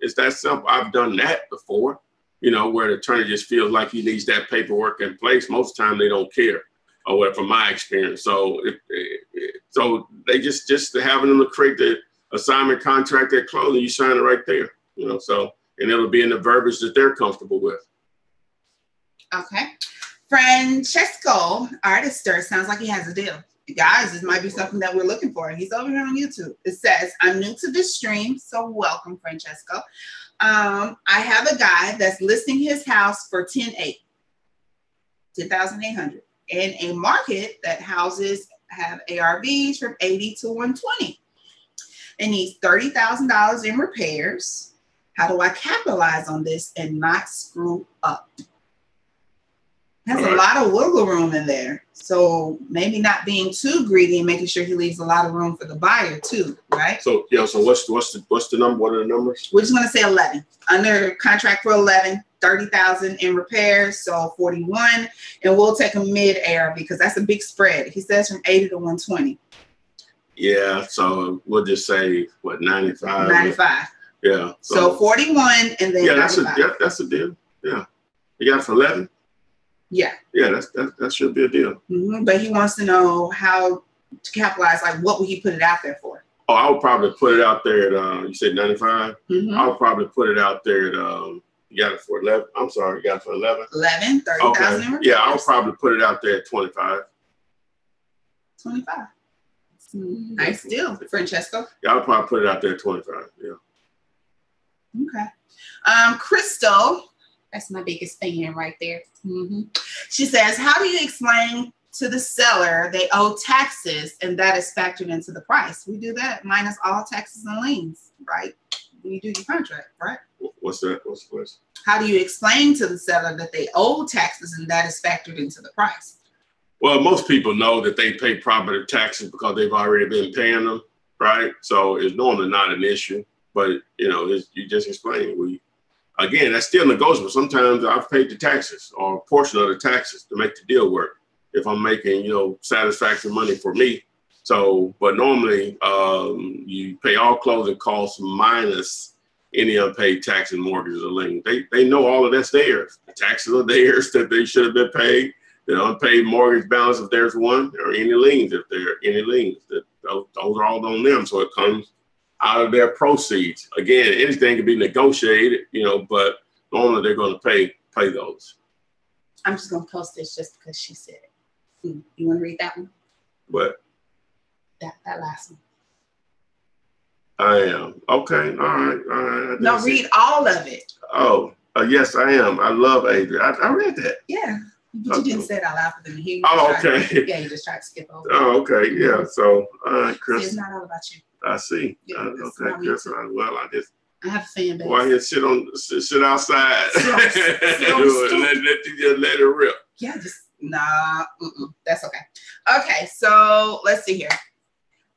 It's that simple. I've done that before, you know, where the attorney just feels like he needs that paperwork in place. Most of the time they don't care, or what, from my experience. So, it, it, so they just just having them to create the assignment contract at closing, you sign it right there. You know, so and it'll be in the verbiage that they're comfortable with. Okay. Francesco, artister, sounds like he has a deal. Guys, this might be something that we're looking for. He's over here on YouTube. It says, I'm new to this stream, so welcome, Francesco. Um, I have a guy that's listing his house for 10.8, 10,800, in a market that houses have ARVs from 80 to 120 and needs $30,000 in repairs. How do I capitalize on this and not screw up? Right. a lot of wiggle room in there. So maybe not being too greedy and making sure he leaves a lot of room for the buyer too, right? So yeah, so what's what's the what's the number? What are the numbers? We're just gonna say 11. Under contract for 11, 30,000 in repairs, so 41. And we'll take a mid air because that's a big spread. He says from 80 to 120. Yeah, so we'll just say what 95. 95. Yeah. So, so 41 and then Yeah, that's 95. a yeah, that's a deal. Yeah. You got it for 11? Yeah. Yeah, that's that, that should be a deal. Mm-hmm. But he wants to know how to capitalize, like what would he put it out there for? Oh, I would probably put it out there at uh, you said 95? Mm-hmm. I would probably put it out there at um you got it for 11. I'm sorry, you got it for 11? 11, 30,000 okay. Yeah, I would probably put it out there at 25. 25. Nice deal, Francesco. Yeah, I'll probably put it out there at 25. Yeah. Okay. Um, Crystal, that's my biggest fan right there. Mm-hmm. She says, How do you explain to the seller they owe taxes and that is factored into the price? We do that minus all taxes and liens, right? When you do your contract, right? What's that? What's the question? How do you explain to the seller that they owe taxes and that is factored into the price? Well, most people know that they pay property taxes because they've already been paying them. right? So it's normally not an issue, but you know, you just explain. We again, that's still negotiable. Sometimes I've paid the taxes or a portion of the taxes to make the deal work. If I'm making you know satisfactory money for me, so but normally um, you pay all closing costs minus any unpaid taxes, mortgages, or liens. They they know all of that's theirs. The taxes are theirs that they should have been paid. The unpaid mortgage balance if there's one, or any liens if there are any liens. That those, those are all on them. So it comes out of their proceeds. Again, anything can be negotiated, you know, but normally they're going to pay pay those. I'm just going to post this just because she said it. Hmm, you want to read that one? What? That that last one. I am. Okay. All right. All right. No, read it. all of it. Oh, uh, yes, I am. I love Adrian. I, I read that. Yeah. But you didn't say it out loud for them to hear. Oh, okay. To, yeah, you just tried to skip over. Oh, okay. Yeah. So, all right, Chris. See, it's not all about you. I see. Yeah, uh, okay, Chris. Well, I just. I have a fan base. Why here sit on sit, sit outside? Sit on, sit on let, let, just let it rip. Yeah, just nah. Mm-mm, that's okay. Okay, so let's see here.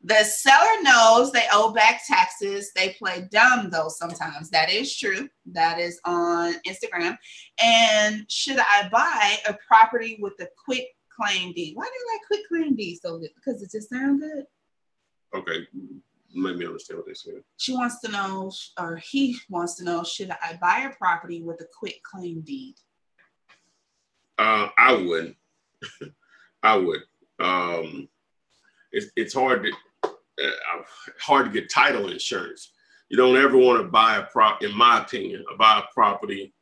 The seller knows they owe back taxes. They play dumb though sometimes. That is true. That is on Instagram. And should I buy a property with a quick claim deed? Why do you like quick claim deed so good? Because it just sounds good. Okay. Let me understand what they said. She wants to know, or he wants to know, should I buy a property with a quick claim deed? Uh, I would. I would. Um, it's, it's hard to Uh, hard to get title insurance. You don't ever want to buy a prop, in my opinion, buy a property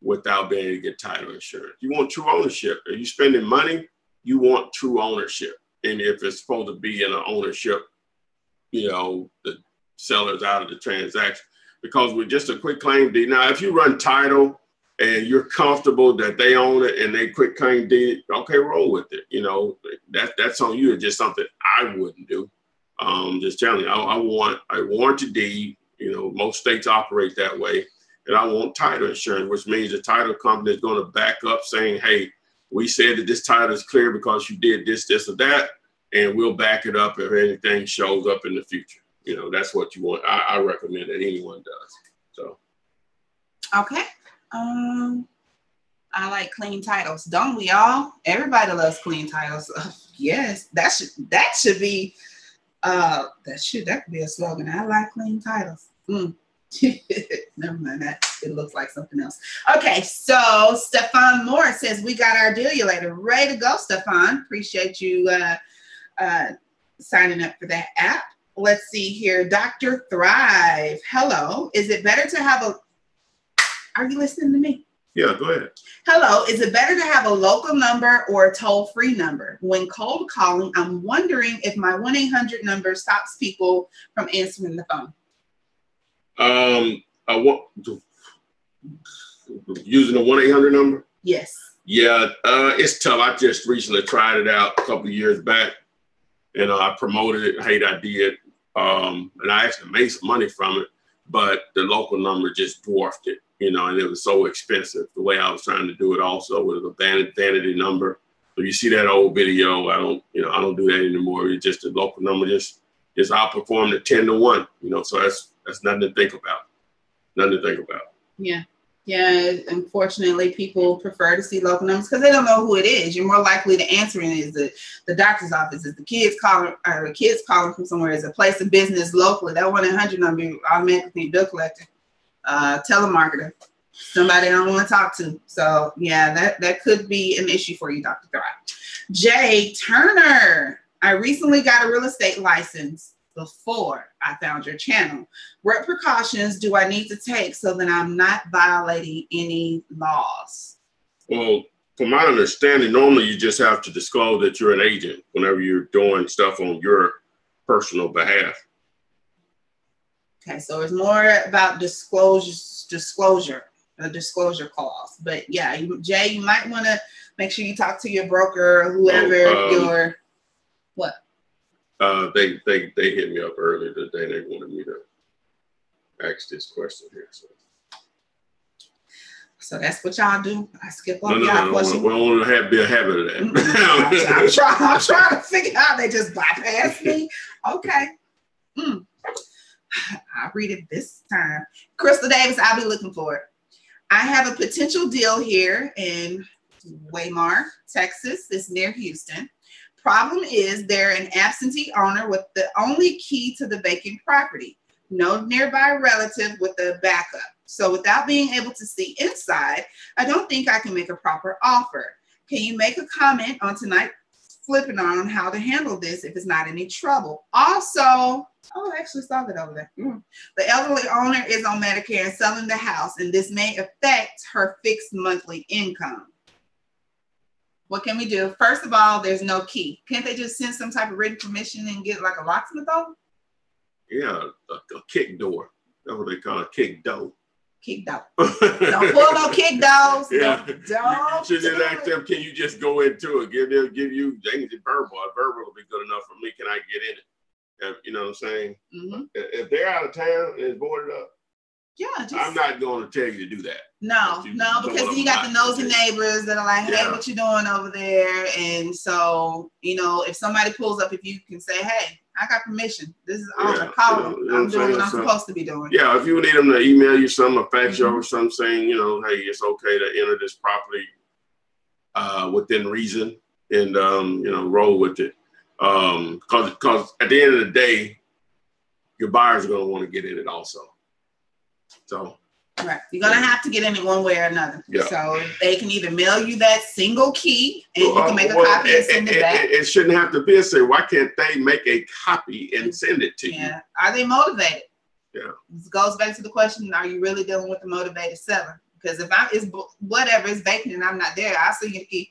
without being able to get title insurance. You want true ownership. Are you spending money? You want true ownership. And if it's supposed to be in an ownership, you know, the seller's out of the transaction. Because with just a quick claim deed, now if you run title and you're comfortable that they own it and they quick claim deed, okay, roll with it. You know, that that's on you. It's just something I wouldn't do. Um, just telling you, I, I want a warranty deed. You know, most states operate that way. And I want title insurance, which means the title company is going to back up saying, hey, we said that this title is clear because you did this, this, or that, and we'll back it up if anything shows up in the future. You know, that's what you want. I, I recommend that anyone does. So, okay. Um, I like clean titles, don't we all? Everybody loves clean titles. yes, that should that should be uh, that should that could be a slogan. I like clean titles. Mm. Never mind that. It looks like something else. Okay, so Stefan Moore says we got our Dealulator. Ready to go, Stefan. Appreciate you uh, uh, signing up for that app. Let's see here. Dr. Thrive. Hello. Is it better to have a are you listening to me? Yeah, go ahead. Hello, is it better to have a local number or a toll free number? When cold calling, I'm wondering if my 1 800 number stops people from answering the phone. Um, I want using a 1 800 number? Yes. Yeah, uh, it's tough. I just recently tried it out a couple years back and uh, I promoted it. Hate I did. Um, and I actually made some money from it, but the local number just dwarfed it you know, and it was so expensive. The way I was trying to do it also with a vanity, number. So you see that old video, I don't, you know, I don't do that anymore. It's just a local number just just outperformed the 10 to 1, you know, so that's that's nothing to think about. Nothing to think about. Yeah. Yeah, unfortunately, people prefer to see local numbers because they don't know who it is. You're more likely to answer it is the, the doctor's office, is the kids calling, or the kids calling from somewhere, is a place of business locally. That 1 800 number automatically bill collector uh, telemarketer, somebody I don't want to talk to. So yeah, that, that could be an issue for you, Dr. Thrive. Jay Turner, I recently got a real estate license before I found your channel. What precautions do I need to take so that I'm not violating any laws? Well, from my understanding, normally you just have to disclose that you're an agent whenever you're doing stuff on your personal behalf. Okay, so it's more about disclosure, disclosure, a disclosure clause. But yeah, you, Jay, you might want to make sure you talk to your broker or whoever oh, um, your what. Uh, they they they hit me up earlier today. They wanted me to ask this question here. So. So that's what y'all do. I skip on no, no, y'all no, questions. We don't want to have, be a habit of that. I'm, I'm, trying, I'm trying to figure out. They just bypass me. Okay. Mm. I'll read it this time. Crystal Davis, I'll be looking for it. I have a potential deal here in Weimar, Texas. It's near Houston. Problem is, they're an absentee owner with the only key to the vacant property. No nearby relative with a backup. So, without being able to see inside, I don't think I can make a proper offer. Can you make a comment on tonight flipping on how to handle this if it's not any trouble? Also, oh, I actually saw that over there. Mm. The elderly owner is on Medicare and selling the house, and this may affect her fixed monthly income. What can we do? First of all, there's no key. Can't they just send some type of written permission and get like a locksmith over? Yeah, a, a kick door. That's what they call a kick door. Kick door. don't pull no kick doors. Yeah. Don't. don't Should just ask them, can you just go into it? Give them, give you, they can verbal. A verbal will be good enough for me. Can I get in it? You know what I'm saying? Mhm. If they're out of town and it's boarded up, Yeah, just I'm not going to tell you to do that. No, you no, because you got the nosy neighbors that are like, hey, Yeah. what you doing over there? And so, you know, if somebody pulls up, if you can say, hey, I got permission. This is owner. Yeah, Call you know, you know I'm doing what? I'm So- supposed to be doing. Yeah, if you need them to email you something or fax you Mhm. over something saying, you know, hey, it's okay to enter this property uh, within reason and, um, you know, roll with it. Um, cause, cause at the end of the day, your buyers are going to want to get in it also. So, Right. You're gonna have to get in it one way or another. Yeah. So they can either mail you that single key and you uh, can make a copy and send it, back. It, it shouldn't have to be a say, why can't they make a copy and send it to you? yeah. Are they motivated? Yeah. This goes back to the question: Are you really dealing with a motivated seller? Because if I it's whatever it's vacant and I'm not there, I'll send you the key.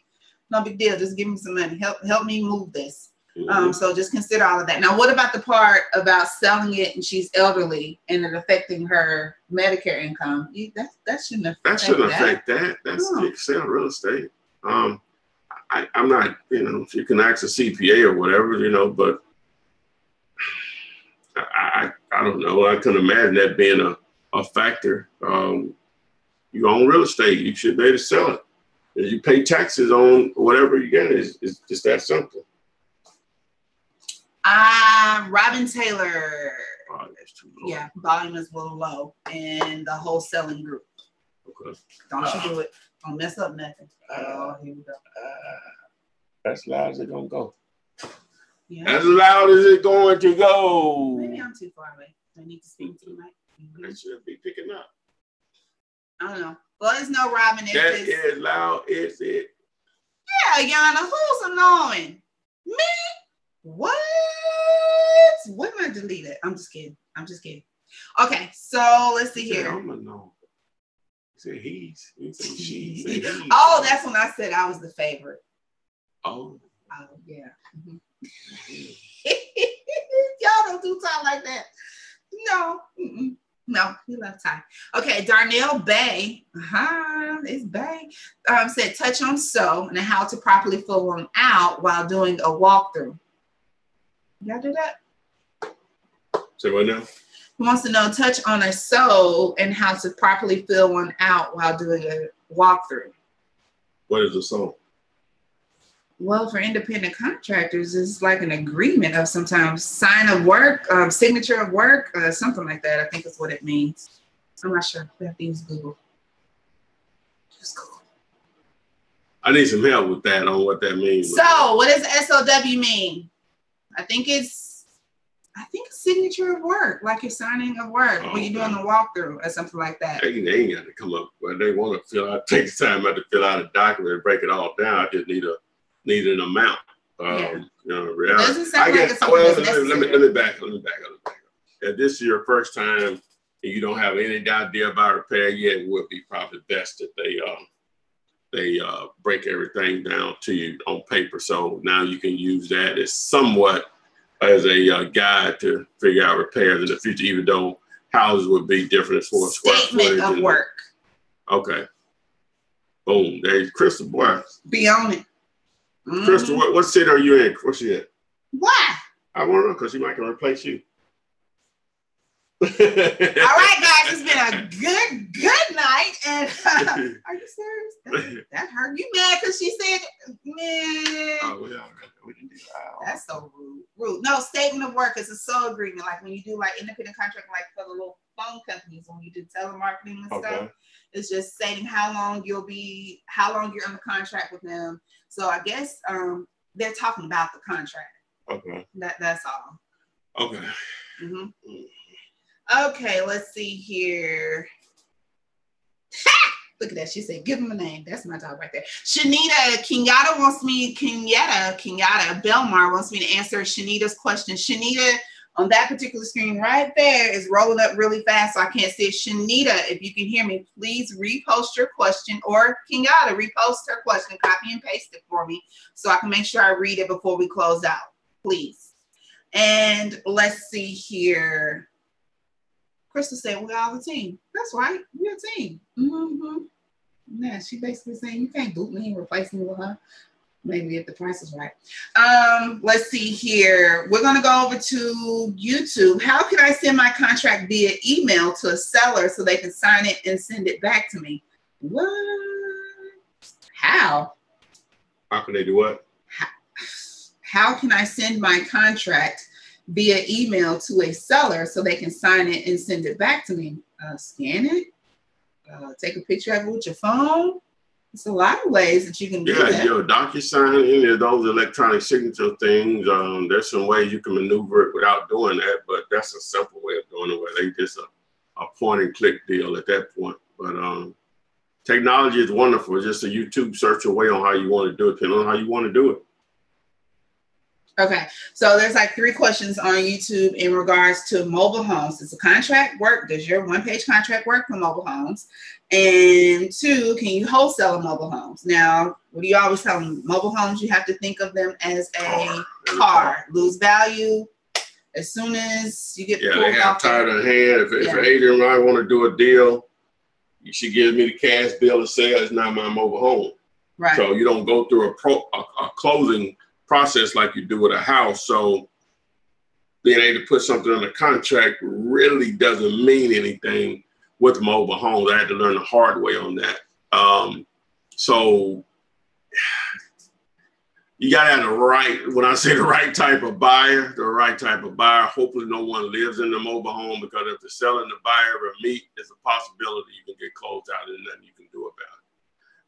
No big deal. Just give me some money. Help help me move this. Mhm. Um, so just consider all of that. Now, what about the part about selling it and she's elderly and it affecting her Medicare income? You, that that shouldn't affect That shouldn't that. affect that. That's you sell real estate. Um, I, I'm not, you know, if you can ask a CPA or whatever, you know, but I, I, I don't know. I can imagine that being a, a factor. Um, you own real estate, you should be able to sell it. If you pay taxes on whatever you get, it's, it's just that simple. Ah, Robin Taylor. Oh, that's too low. Yeah, volume is a little low in the wholesaling group. Okay. Don't you do it. Don't mess up nothing. Oh, here we go. Uh, that's loud as it gonna go. Yeah. As loud as it going to go. Maybe I'm too far away. I need to speak to you, Mike. Mhm. It should be picking up. I don't know. Let us know, Robin, if That it's is loud, is it? Yeah, Yana, who's annoying? Me? What? What am I deleted? I'm just kidding. I'm just kidding. Okay, so let's see here. I'm a no. Said he's. He said she. Said he. Oh, that's when I said I was the favorite. Oh. Oh, yeah. Mhm. Y'all don't do time like that. No. Mm-mm. No, he left time. Okay, Darnell Bay, uh-huh, it's Bay, um, said touch on so and how to properly fill them out while doing a walkthrough. Y'all do that? Say what now? He wants to know touch on a so and how to properly fill one out while doing a walkthrough. What is a song? Well, for independent contractors, it's like an agreement of sometimes sign of work, um, signature of work, uh, something like that. I think is what it means. I'm not sure. We have to use Google. Just Google. I need some help with that on what that means. So, what does SOW mean? I think it's, I think signature of work, like you're signing of work when you're doing the walkthrough or something like that. They, they ain't got to come up where they want to fill out, take the time out to fill out a document and break it all down. I just need a need an amount. Um, Yeah. You know, It reality. doesn't sound I like guess, well, let me, let me let me back let me back up. Let me back up. If this is your first time and you don't have any idea about repair yet, it would be probably best that they um they uh, break everything down to you on paper. So now you can use that as somewhat as a uh, guide to figure out repairs in the future, even though houses would be different as far as square footage of work. Okay. Boom. There's Crystal. Boy, Be on it. Crystal, Mhm. what, what city are you in? Where's she at? Why? I want to know because she might can replace you. All right, guys, it's been a good, good night. And are you serious? That, that hurt. You mad because she said, man. Oh, yeah. We didn't do that. That's so rude. Rude. No, statement of work is a sole agreement. Like when you do like independent contract, like for the little phone companies, when you do telemarketing and Okay. stuff, it's just stating how long you'll be, how long you're under contract with them. So I guess um they're talking about the contract. Okay. That that's all. Okay. Mhm. Okay, let's see here. Look at that. She said, give him a name. That's my dog right there. Shanita Kenyatta wants me, Kenyatta, Kenyatta Belmar wants me to answer Shanita's question. Shanita on that particular screen right there is rolling up really fast, so I can't see it. Shanita, if you can hear me, please repost your question or Kenyatta, repost her question, copy and paste it for me so I can make sure I read it before we close out, please. And let's see here. Crystal said, We're all a team. That's right. We're a team. Mm-hmm. Yeah, she basically saying you can't boot me and replace me with her. Maybe if the price is right. Um, let's see here. We're gonna go over to YouTube. How can I send my contract via email to a seller so they can sign it and send it back to me? What? How? How can they do what? how can I send my contract via email to a seller so they can sign it and send it back to me? Uh, scan it, uh, take a picture of it with your phone. It's a lot of ways that you can do Yeah, that. your DocuSign, any of those electronic signature things. Um, there's some ways you can maneuver it without doing that, but that's a simple way of doing it. Where they just a, a point and click deal at that point. But um, technology is wonderful. It's just a YouTube search away on how you want to do it, depending on how you want to do it. Okay, so there's like three questions on YouTube in regards to mobile homes. Does the contract work? Does your one page contract work for mobile homes? And two, can you wholesale mobile homes? Now, what do you always tell them? Mobile homes, you have to think of them as a car, lose value as soon as you get Yeah, pulled they have title in hand. If, if Adrian and I want to do a deal, she gives me the cash bill to sale. It's not my mobile home. Right. So you don't go through a, pro, a, a closing process like you do with a house. So being able to put something on a contract really doesn't mean anything with mobile homes. I had to learn the hard way on that. Um, so you got to have the right, when I say the right type of buyer, the right type of buyer, hopefully no one lives in the mobile home because if the seller and the buyer ever meet, there's a possibility you can get closed out and nothing you can do about it.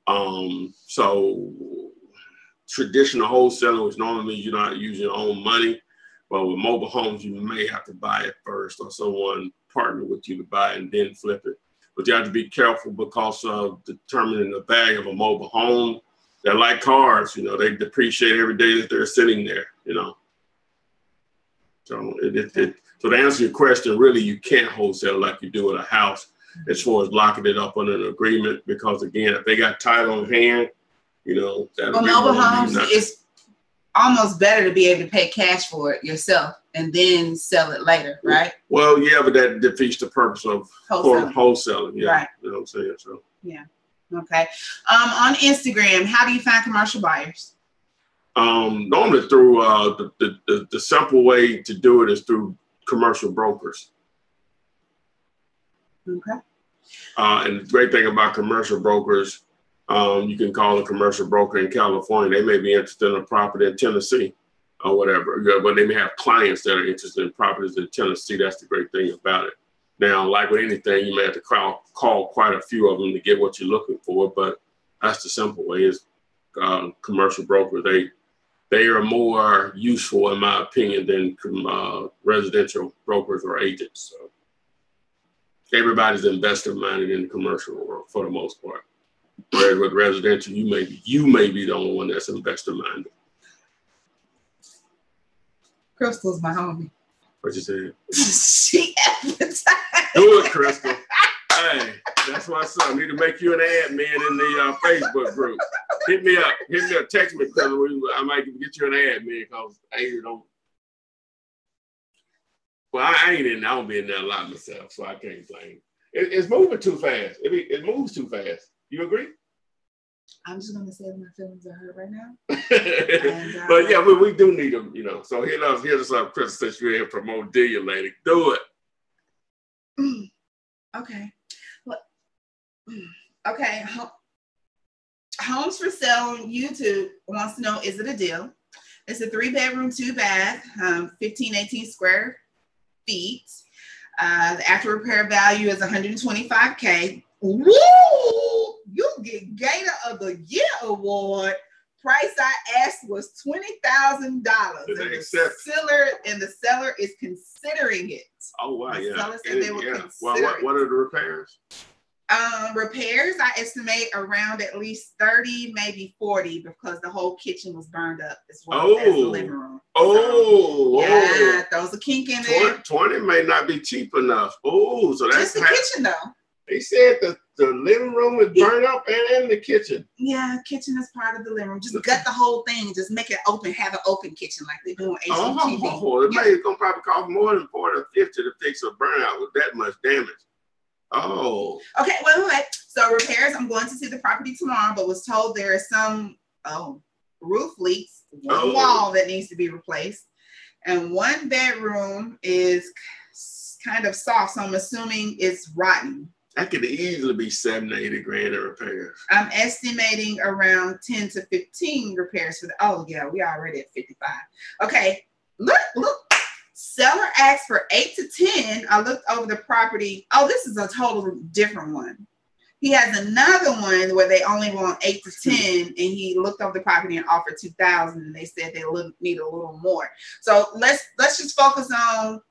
Um, so traditional wholesaling, which normally means you're not using your own money, but with mobile homes, you may have to buy it first or someone partner with you to buy it and then flip it. But you have to be careful because of determining the value of a mobile home. They're like cars, you know, they depreciate every day that they're sitting there, you know. So it, it, it so to answer your question, really you can't wholesale like you do with a house as far as locking it up on an agreement because again, if they got title in hand, you know, Well, mobile homes, it's almost better to be able to pay cash for it yourself and then sell it later, right? Well, yeah, but that defeats the purpose of wholesaling. wholesaling. Yeah, Right. you know what I'm saying. So yeah, Okay. Um, on Instagram, how do you find commercial buyers? um, normally through uh, the, the, the the simple way to do it is through commercial brokers. Okay. Uh, and the great thing about commercial brokers, um, you can call a commercial broker in California. They may be interested in a property in Tennessee or whatever, but they may have clients that are interested in properties in Tennessee. That's the great thing about it. Now, like with anything, you may have to call, call quite a few of them to get what you're looking for, but that's the simple way is uh, commercial broker. They they are more useful, in my opinion, than uh, residential brokers or agents. So everybody's investor minded in the commercial world for the most part. Whereas with residential, you may be, you may be the only one that's investor minded. Crystal's my homie. What you said? she advertised. Do it, Crystal. hey, that's my son. I need to make you an admin in the uh, Facebook group. Hit me up. Hit me up. Text me, Crystal. I might get you an admin because I ain't don't. Well, I, I ain't in. I don't be in there a lot myself, so I can't blame. It, it's moving too fast. It, it moves too fast. You agree? I'm just gonna say my feelings are hurt right now. but yeah, we, we do need them, you know. So us, hit us up, Chris, since you're here promote Dealulator. Do it. Okay. Well, okay. Homes for Sale on YouTube wants to know is it a deal? It's a three bedroom, two bath, um, 15, 18 square feet. Uh, the after repair value is 125K. Woo! You get Gator of the Year award. Price I asked was twenty thousand dollars, and the seller and the seller is considering it. Oh wow! The yeah. seller said they were yeah. Well, what, what are the repairs? Um, repairs, I estimate around at least 30, maybe 40, because the whole kitchen was burned up as well as the Oh. living room. Oh, Yeah, throws a kink in there. 20, 20 may not be cheap enough. Oh, so that's Just the half- kitchen though. They said the, the living room is burned up and, and the kitchen. Yeah, kitchen is part of the living room. Just gut the whole thing. Just make it open. Have an open kitchen like they do on HGTV. Oh, it may it's gonna probably cost more than 40 or 50 to fix a burnout with that much damage. Oh, Okay, wait, wait, wait. So repairs. I'm going to see the property tomorrow, but was told there is some oh roof leaks, one Oh. wall that needs to be replaced, and one bedroom is kind of soft. So I'm assuming it's rotten. That could easily be 70, 80 grand in repairs. I'm estimating around 10 to 15 repairs for the. Oh yeah, we already at 55. Okay, look, look. Seller asked for eight to 10. I looked over the property. Oh, this is a total different one. He has another one where they only want eight to 10, and he looked over the property and offered 2,000, and they said they need a little more. So let's let's just focus on.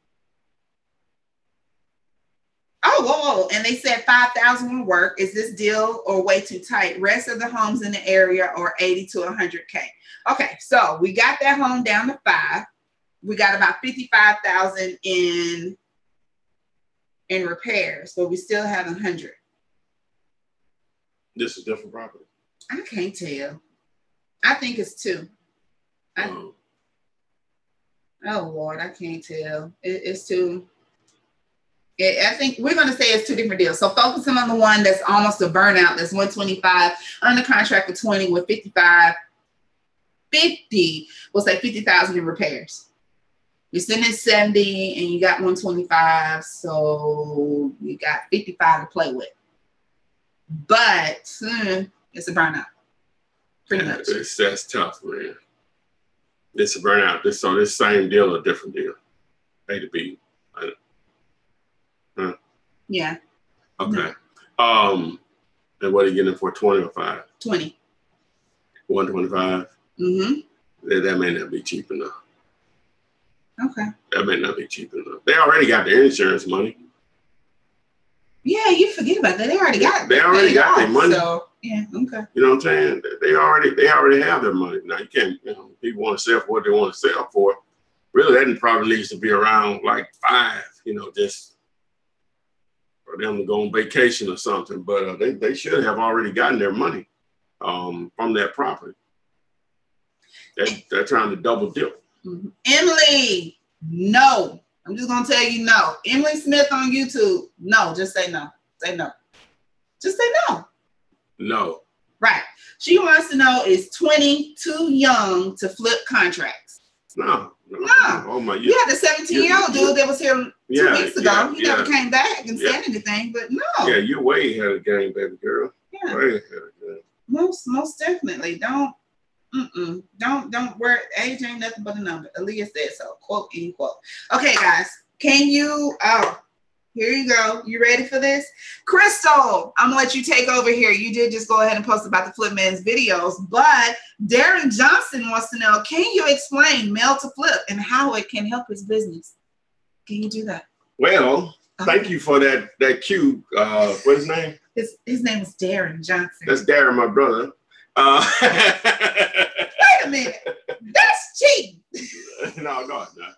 Oh, whoa, whoa. And they said 5,000 will work. Is this deal or way too tight? Rest of the homes in the area are 80 to 100K. Okay, so we got that home down to five. We got about 55,000 in in repairs, but we still have 100. This is different property. I can't tell. I think it's two. I- Um, Oh Lord, I can't tell. It, it's two. I think we're going to say it's two different deals. So focusing on the one that's almost a burnout, that's 125 under contract for 20 with 55, 50, we'll say 50,000 in repairs. You're at 70 and you got 125, so you got 55 to play with. But hmm, it's a burnout. Pretty yeah, much. It's, that's tough, man. This a burnout. This so this same deal or different deal. A to B. Yeah, Okay. Um, and what are you getting for 20 or 5? 20. 125? Mm-hmm. That, that may not be cheap enough. Okay. That may not be cheap enough. They already got their insurance money. Yeah, you forget about that. They already got. They already got their money. So yeah, okay. You know what I'm saying? They already they already have their money. Now you can't, you know, people want to sell for what they want to sell for. Really, that probably needs to be around like five, you know, just for them to go on vacation or something. But uh, they, they should have already gotten their money um, from that property. They, they're trying to double dip. Mhm. Emily, no. I'm just gonna tell you no. Emily Smith on YouTube, no. Just say no. Say no. Just say no. No. Right. She wants to know is 20 too young to flip contracts? No. No. No. Oh my oh You had the 17 year old dude that was here two Yeah, weeks ago. yeah, he yeah. never came back and said anything, but no. Yeah, you're way ahead of game, baby girl. Yeah. Way ahead of game. Most most definitely. Don't mm-mm. don't don't worry. Age ain't nothing but a number. Aaliyah said so. Quote end quote. Okay, guys. Can you oh here you go. You ready for this? Crystal, I'm gonna let you take over here. You did just go ahead and post about the Flip Man's videos, but Darren Johnson wants to know, can you explain mail to flip and how it can help his business? Can you do that? Well, thank you for that that cue. Uh, what's his name? His, his name is Darren Johnson. That's Darren, my brother. Uh, Wait a minute. That's cheap. no, no, not.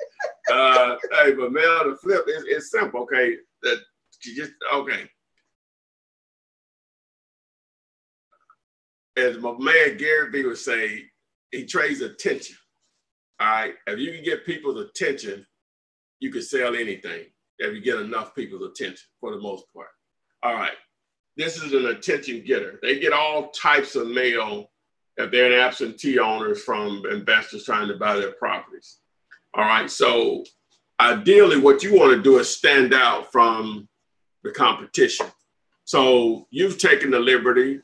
Uh, hey, but mail to flip is it's simple. Okay, that just okay. As my man Gary Vee would say, he trades attention. All right, if you can get people's attention, you can sell anything. If you get enough people's attention, for the most part. All right, this is an attention getter. They get all types of mail if they're an absentee owners from investors trying to buy their properties. All right, so ideally, what you want to do is stand out from the competition. So you've taken the liberty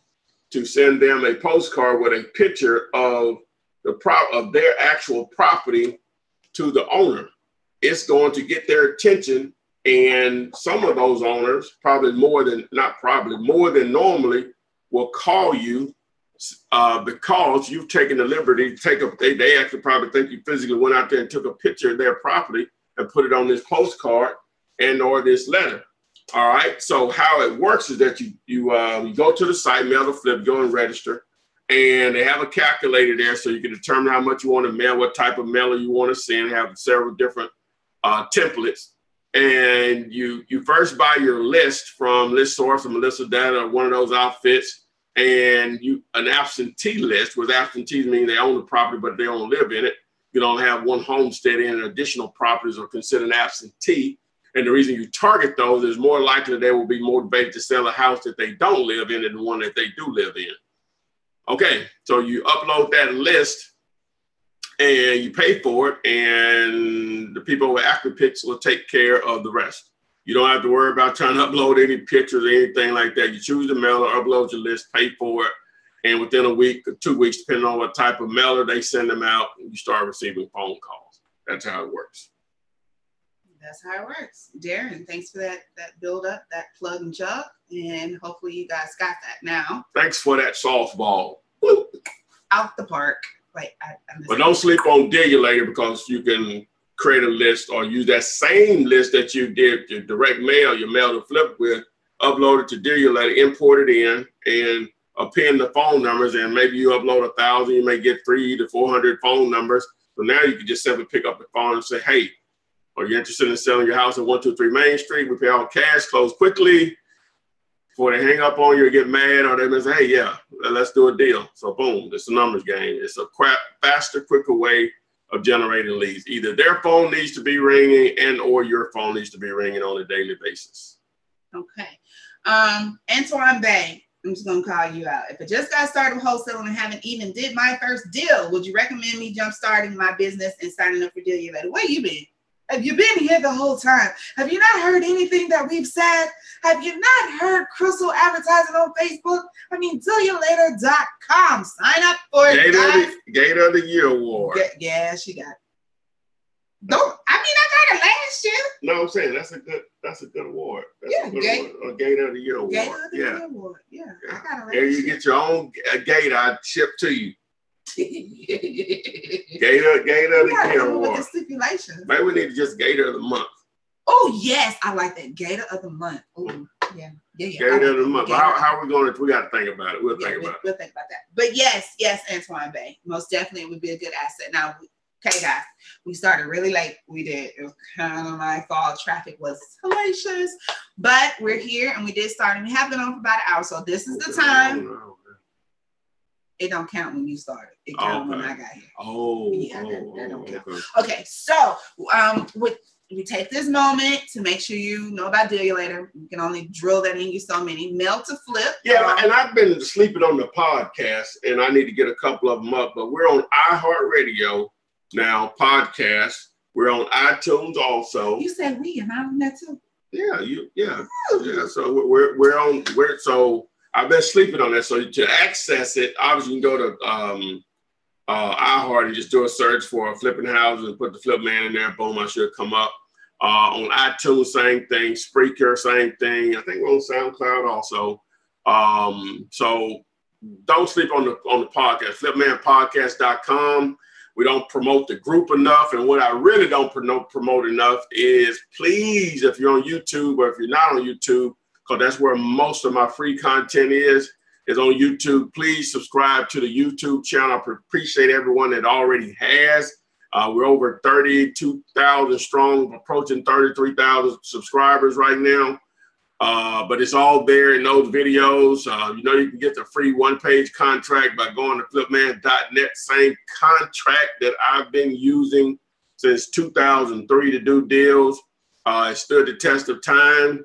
to send them a postcard with a picture of the prop of their actual property to the owner. It's going to get their attention, and some of those owners, probably more than not probably more than normally, will call you uh, because you've taken the liberty to take a. They, they actually probably think you physically went out there and took a picture of their property and put it on this postcard and or this letter. All right. So how it works is that you you um, you go to the site, mail the flip, go and register, and they have a calculator there, so you can determine how much you want to mail, what type of mailer you want to send. Have several different uh, templates, and you you first buy your list from List Source or Melissa Data one of those outfits, and you an absentee list, with absentees mean they own the property but they don't live in it. You don't have one homestead in additional properties or considered an absentee and the reason you target those is more likely they will be motivated to sell a house that they don't live in than the one that they do live in. Okay, so you upload that list and you pay for it, and the people with AccuPix will take care of the rest. You don't have to worry about trying to upload any pictures or anything like that. You choose the mailer, upload your list, pay for it, and within a week or two weeks, depending on what type of mailer they send them out, you start receiving phone calls. That's how it works that's how it works. Darren, thanks for that that build up, that plug and chug, and hopefully you guys got that now. Thanks for that softball. Out the park. Like, I, but don't sleep on Dealulator because you can create a list or use that same list that you did your direct mail, your mail to flip with, upload it to Dealulator, import it in, and append the phone numbers. And maybe you upload a thousand, you may get three to four hundred phone numbers. So now you can just simply pick up the phone and say, "Hey, are you interested in selling your house at 123 Main Street? We pay all cash, close quickly. Before they hang up on you or get mad, or they may say, hey, yeah, let's do a deal. So, boom, it's a numbers game. It's a crap, faster, quicker way of generating leads. Either their phone needs to be ringing and or your phone needs to be ringing on a daily basis. Okay. Um, Antoine Bay, I'm just gonna call you out. If I just got started with wholesaling and haven't even did my first deal, would you recommend me jump starting my business and signing up for Dealulator? Where you been? Have you been here the whole time? Have you not heard anything that we've said? Have you not heard Crystal advertising on Facebook? I mean, dealulator.com. Sign up for it. Gator, the, Gator of the Year Award. Yeah, yeah, she got it. Don't I mean I got it last year. No, I'm saying that's a good that's a good award. That's yeah, a good award. A Gator of the Year Award. Gator of the yeah. Year Award. Yeah, yeah. I got There you year. get your own uh, gator I ship to you. Gator, Gator of the Year Award. The stipulations. Maybe we need to just Gator of the Month. Oh yes, I like that Gator of the Month. Oh yeah, yeah, yeah. Gator of the Month. How, how, are we going to? We got to think about it. We'll yeah, think about we'll, it. We'll think about that. But yes, yes, Antoine Bay, most definitely would be a good asset. Now, okay, guys, we started really late. We did. It was kind of my fault. Traffic was hellacious, but we're here and we did start, and we have been on for about an hour. So this is the time it don't count when you started. It counted okay. when I got here. Oh, yeah, oh, that, that don't oh, count. Okay. okay, so um, with we take this moment to make sure you know about Dealulator. You can only drill that in you so many. Mail to flip. Yeah, um, and I've been sleeping on the podcast, and I need to get a couple of them up. But we're on iHeartRadio now, podcast. We're on iTunes also. You said we, and I'm on that too. Yeah, you, yeah, yeah. So we're we're on we're so I've been sleeping on that. So to access it, obviously you can go to um, uh, iHeart and just do a search for flipping houses and put the flip man in there. Boom, I should come up. Uh, on iTunes, same thing. Spreaker, same thing. I think we're on SoundCloud also. Um, so don't sleep on the on the podcast. Flipmanpodcast.com. We don't promote the group enough, and what I really don't promote enough is please, if you're on YouTube or if you're not on YouTube, because that's where most of my free content is, is on YouTube. Please subscribe to the YouTube channel. I appreciate everyone that already has. Uh, we're over 32,000 strong, approaching 33,000 subscribers right now. Uh, but it's all there in those videos. Uh, you know, you can get the free one page contract by going to flipman.net. Same contract that I've been using since 2003 to do deals. Uh, it stood the test of time.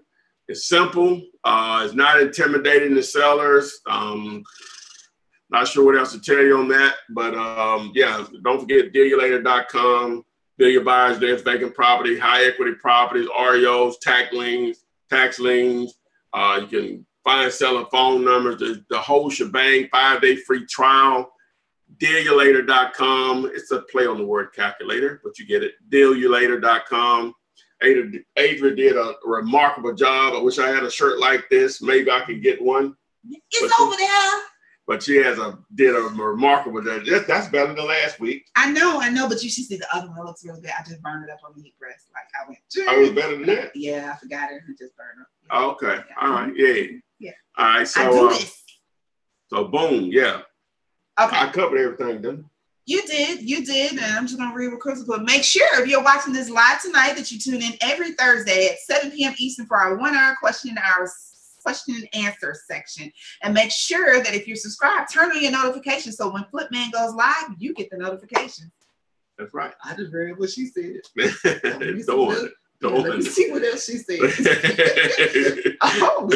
It's simple. Uh, it's not intimidating the sellers. Um, not sure what else to tell you on that, but um, yeah, don't forget dealulator.com. Deal your buyers, there's vacant property, high equity properties, REOs, tax liens, tax liens. Uh, you can find seller phone numbers, the, the whole shebang, five day free trial. Dealulator.com. It's a play on the word calculator, but you get it. Dealulator.com. Adrian, Adrian did a remarkable job. I wish I had a shirt like this. Maybe I can get one. It's but over there. But she has a did a remarkable. That's better than last week. I know, I know, but you should see the other one It looks really good. I just burned it up on the heat press. Like I went. I oh, was better than that. Yeah, I forgot it. I just burned it. okay. Yeah. All right. Yeah. Yeah. All right. So. Uh, so boom. Yeah. Okay. I covered everything, didn't you did, you did, and I'm just gonna read what Crystal put. Make sure if you're watching this live tonight that you tune in every Thursday at 7 p.m. Eastern for our one-hour question and hour question and answer section. And make sure that if you're subscribed, turn on your notifications so when Flipman goes live, you get the notification. That's right. I just read what she said. Don't. Yeah, let me see what else she said. oh.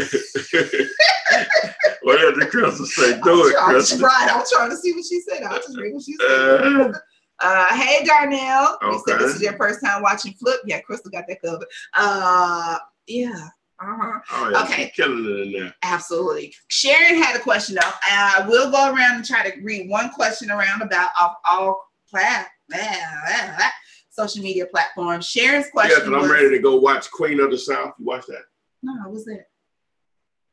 what did the Crystal say? Do it, Crystal. Right, I was trying to see what she said. I just read what she said. Uh, uh, hey, Darnell. Okay. You said this is your first time watching Flip. Yeah, Crystal got that covered. Uh, yeah. Uh-huh. Oh, yeah. Okay. killing it in there. Absolutely. Sharon had a question though. I will go around and try to read one question around about all, all class social media platforms. Sharon's question. Yeah, because I'm ready to go watch Queen of the South. You watch that? No, what's that?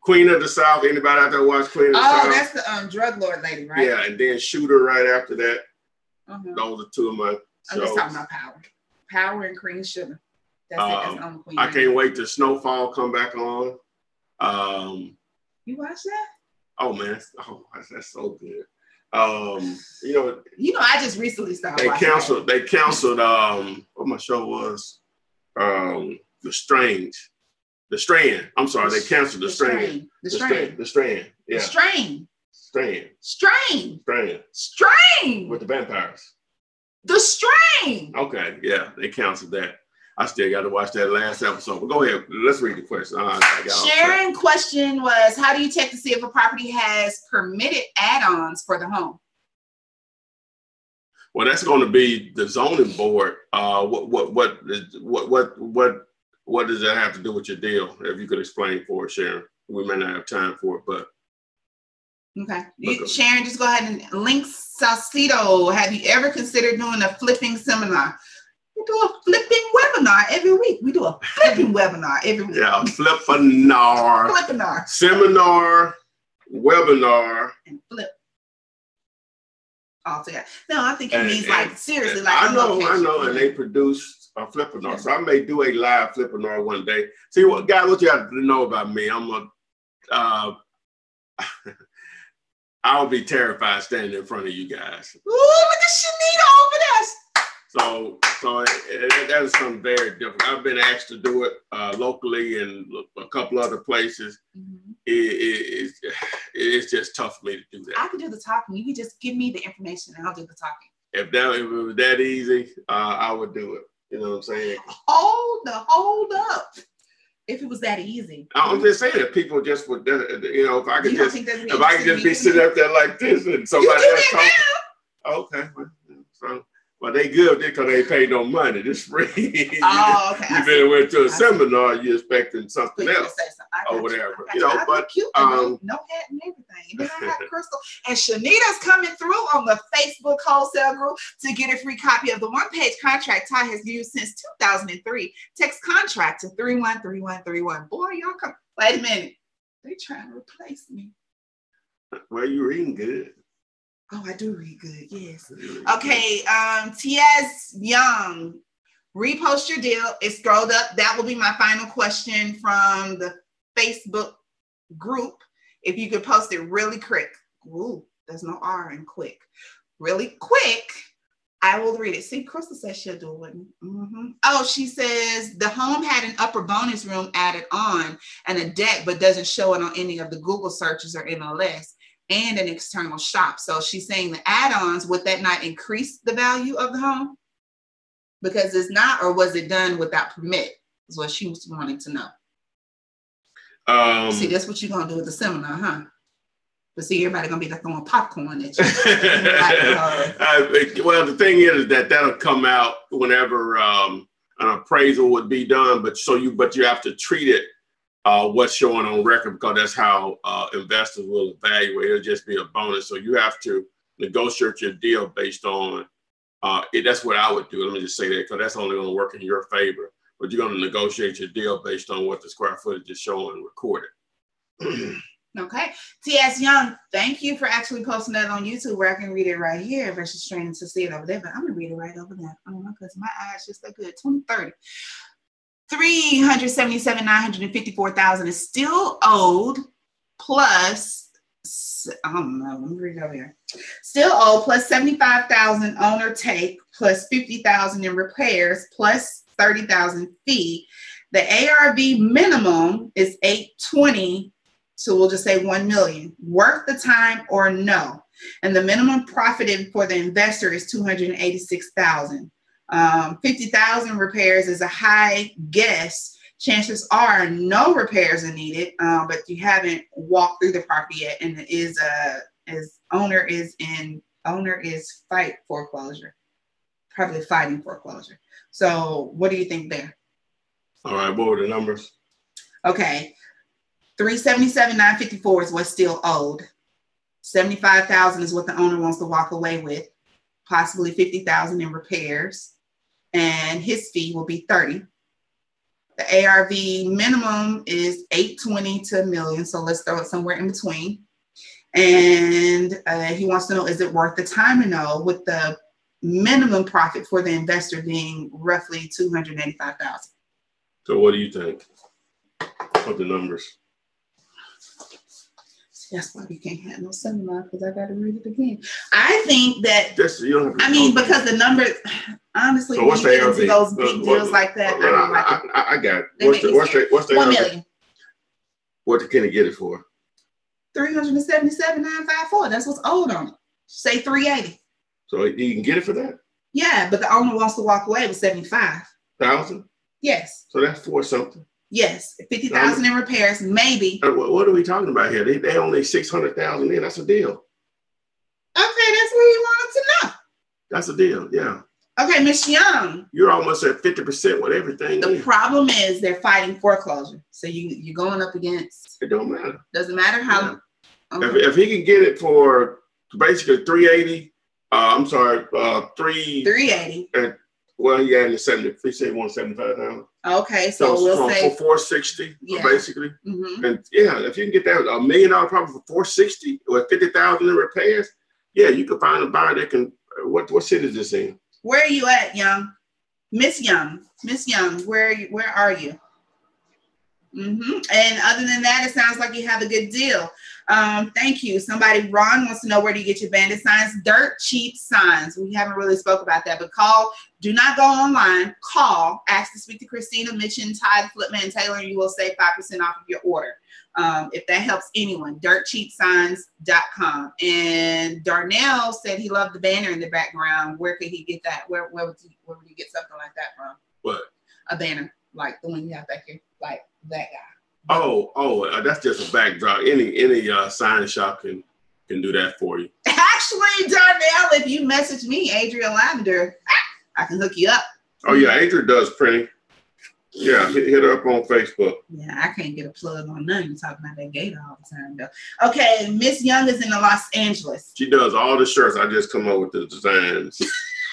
Queen of the South. Anybody out there watch Queen of the oh, South? Oh, that's the um, drug lord lady, right? Yeah, and then Shooter right after that. Uh-huh. Those are two of my. I'm just talking about Power, Power and Queen Sugar. That's um, it. That's Queen. I can't wait to Snowfall come back on. Um, you watch that? Oh man, oh that's, so good. Um, you know, you know, I just recently started. They canceled. That. They canceled. Um, what my show was, um, The Strange, The Strand. I'm sorry, they canceled The, the Strand. The Strand. The Strand. Yeah. The Strain. Strain. Strain. Strain. Strain. With the vampires. The Strain. Okay, yeah, they canceled that. I still got to watch that last episode. But go ahead. Let's read the question. Uh, Sharon question was, how do you check to see if a property has permitted add-ons for the home? Well, that's going to be the zoning board. Uh, what, what, what, what, what, what, what does that have to do with your deal? If you could explain for us, Sharon. We may not have time for it, but. Okay. You, Sharon, just go ahead and link Salcedo. Have you ever considered doing a flipping seminar? We do a flipping webinar every week. We do a flipping webinar every week. Yeah, flippinar. flippinar. Seminar, webinar. And flip. All together. No, I think he and, means and, like seriously, like I know, I know, and they produce a flippinar. Yeah. So I may do a live flippinar one day. See what guys, what you have to know about me. I'm a uh I'll be terrified standing in front of you guys. Ooh, look at Shanita over there. So, so it, it, that is something very different. I've been asked to do it uh, locally and a couple other places. Mm-hmm. It, it's, it's just tough for me to do that. I can do the talking. You can just give me the information and I'll do the talking. If that if it was that easy, uh, I would do it. You know what I'm saying? Hold the hold up. If it was that easy. I'm just saying that people just would, you know, if I could just, if I could just be sitting up there like this and somebody else talking. Okay. So well, they good because they pay no money. This free. Oh, okay. you been went to a I seminar, you expecting something else or whatever. You, you know, but cute, um, no hat and everything. And then I have Crystal and Shanita's coming through on the Facebook wholesale group to get a free copy of the one-page contract Ty has used since 2003. Text contract to 313131. Boy, y'all come. Wait a minute. They trying to replace me. Well, you reading good. Oh, I do read good. Yes. Okay. Um, T.S. Young, repost your deal. It scrolled up. That will be my final question from the Facebook group. If you could post it really quick. Ooh, there's no R in quick. Really quick. I will read it. See, Crystal says she'll do it. Mm-hmm. Oh, she says the home had an upper bonus room added on and a deck, but doesn't show it on any of the Google searches or MLS and an external shop. So she's saying the add-ons, would that not increase the value of the home? Because it's not, or was it done without permit? Is what she was wanting to know. Um, see, that's what you're gonna do with the seminar, huh? But see, everybody gonna be like throwing popcorn at you. like, uh, uh, well, the thing is that that'll come out whenever um, an appraisal would be done. But so you, but you have to treat it uh, what's showing on record because that's how uh, investors will evaluate. It'll just be a bonus. So you have to negotiate your deal based on. Uh, it, that's what I would do. Let me just say that because that's only going to work in your favor. But you're going to negotiate your deal based on what the square footage is showing recorded. Okay. T.S. Young, thank you for actually posting that on YouTube where I can read it right here versus training to see it over there. But I'm going to read it right over there. I don't know because my eyes just look good. 2030. 377 954,000 is still owed plus I don't know. Let me read it over here. Still owed plus 75,000 owner take plus 50,000 in repairs plus 30,000 fee. The ARV minimum is 820 so we'll just say 1 million. Worth the time or no? And the minimum profited for the investor is 286,000. Um, 50,000 repairs is a high guess. Chances are no repairs are needed, uh, but you haven't walked through the property yet, and it is a as owner is in owner is fight foreclosure, probably fighting foreclosure. So, what do you think there? All right, what were the numbers? Okay, 377 954 is what's still owed. 75,000 is what the owner wants to walk away with, possibly 50,000 in repairs, and his fee will be 30. The ARV minimum is 820 to a million, so let's throw it somewhere in between. And uh, he wants to know is it worth the time to know with the minimum profit for the investor being roughly 285,000. So what do you think of the numbers? That's why we can't have no seminar because I got to read it again. I think that. Just, you don't I mean, because the number, honestly, so when you get into those big what, deals like that, I, I, like I, I, got it. What's the, what's the, what's the, one million? What can he get it for? Three hundred and seventy-seven nine five four. That's what's owed on it. Say three eighty. So he can get it for that. Yeah, but the owner wants to walk away with seventy-five thousand. Yes. So that's for something. Yes, fifty thousand in repairs, maybe. What are we talking about here? They they only six hundred thousand in. That's a deal. Okay, that's what you wanted to know. That's a deal. Yeah. Okay, Miss Young. You're almost at fifty percent with everything. The in. problem is they're fighting foreclosure, so you you're going up against. It don't matter. Doesn't matter how. Yeah. Okay. If, if he can get it for basically three eighty, uh, I'm sorry, uh, three. Three eighty. Well, yeah, in the 70, he said 175 Okay, so, so we'll say for 460, yeah. basically. Mm-hmm. And yeah, if you can get that a million dollar property for 460 with 50,000 in repairs, yeah, you can find a buyer that can. What what city is this in? Where are you at, Young? Miss Young, Miss Young, where are you, where are you? Mm-hmm. And other than that, it sounds like you have a good deal. Um, thank you. Somebody, Ron wants to know where do you get your bandit signs? Dirt cheap signs. We haven't really spoke about that, but call. Do not go online. Call. Ask to speak to Christina, Mitchin, Tide, Flipman, and Taylor, and you will save five percent off of your order. Um, if that helps anyone, dirtcheapsigns.com. And Darnell said he loved the banner in the background. Where could he get that? Where where would he, where would he get something like that from? What? A banner like the one you have back here, like that guy. Oh, oh, uh, that's just a backdrop. Any any uh, sign shop can can do that for you. Actually, Darnell, if you message me, Adrian Lavender, I can hook you up. Oh yeah, Adrian does printing. Yeah, hit, hit her up on Facebook. Yeah, I can't get a plug on none. You talking about that gator all the time though. Okay, Miss Young is in Los Angeles. She does all the shirts. I just come up with the designs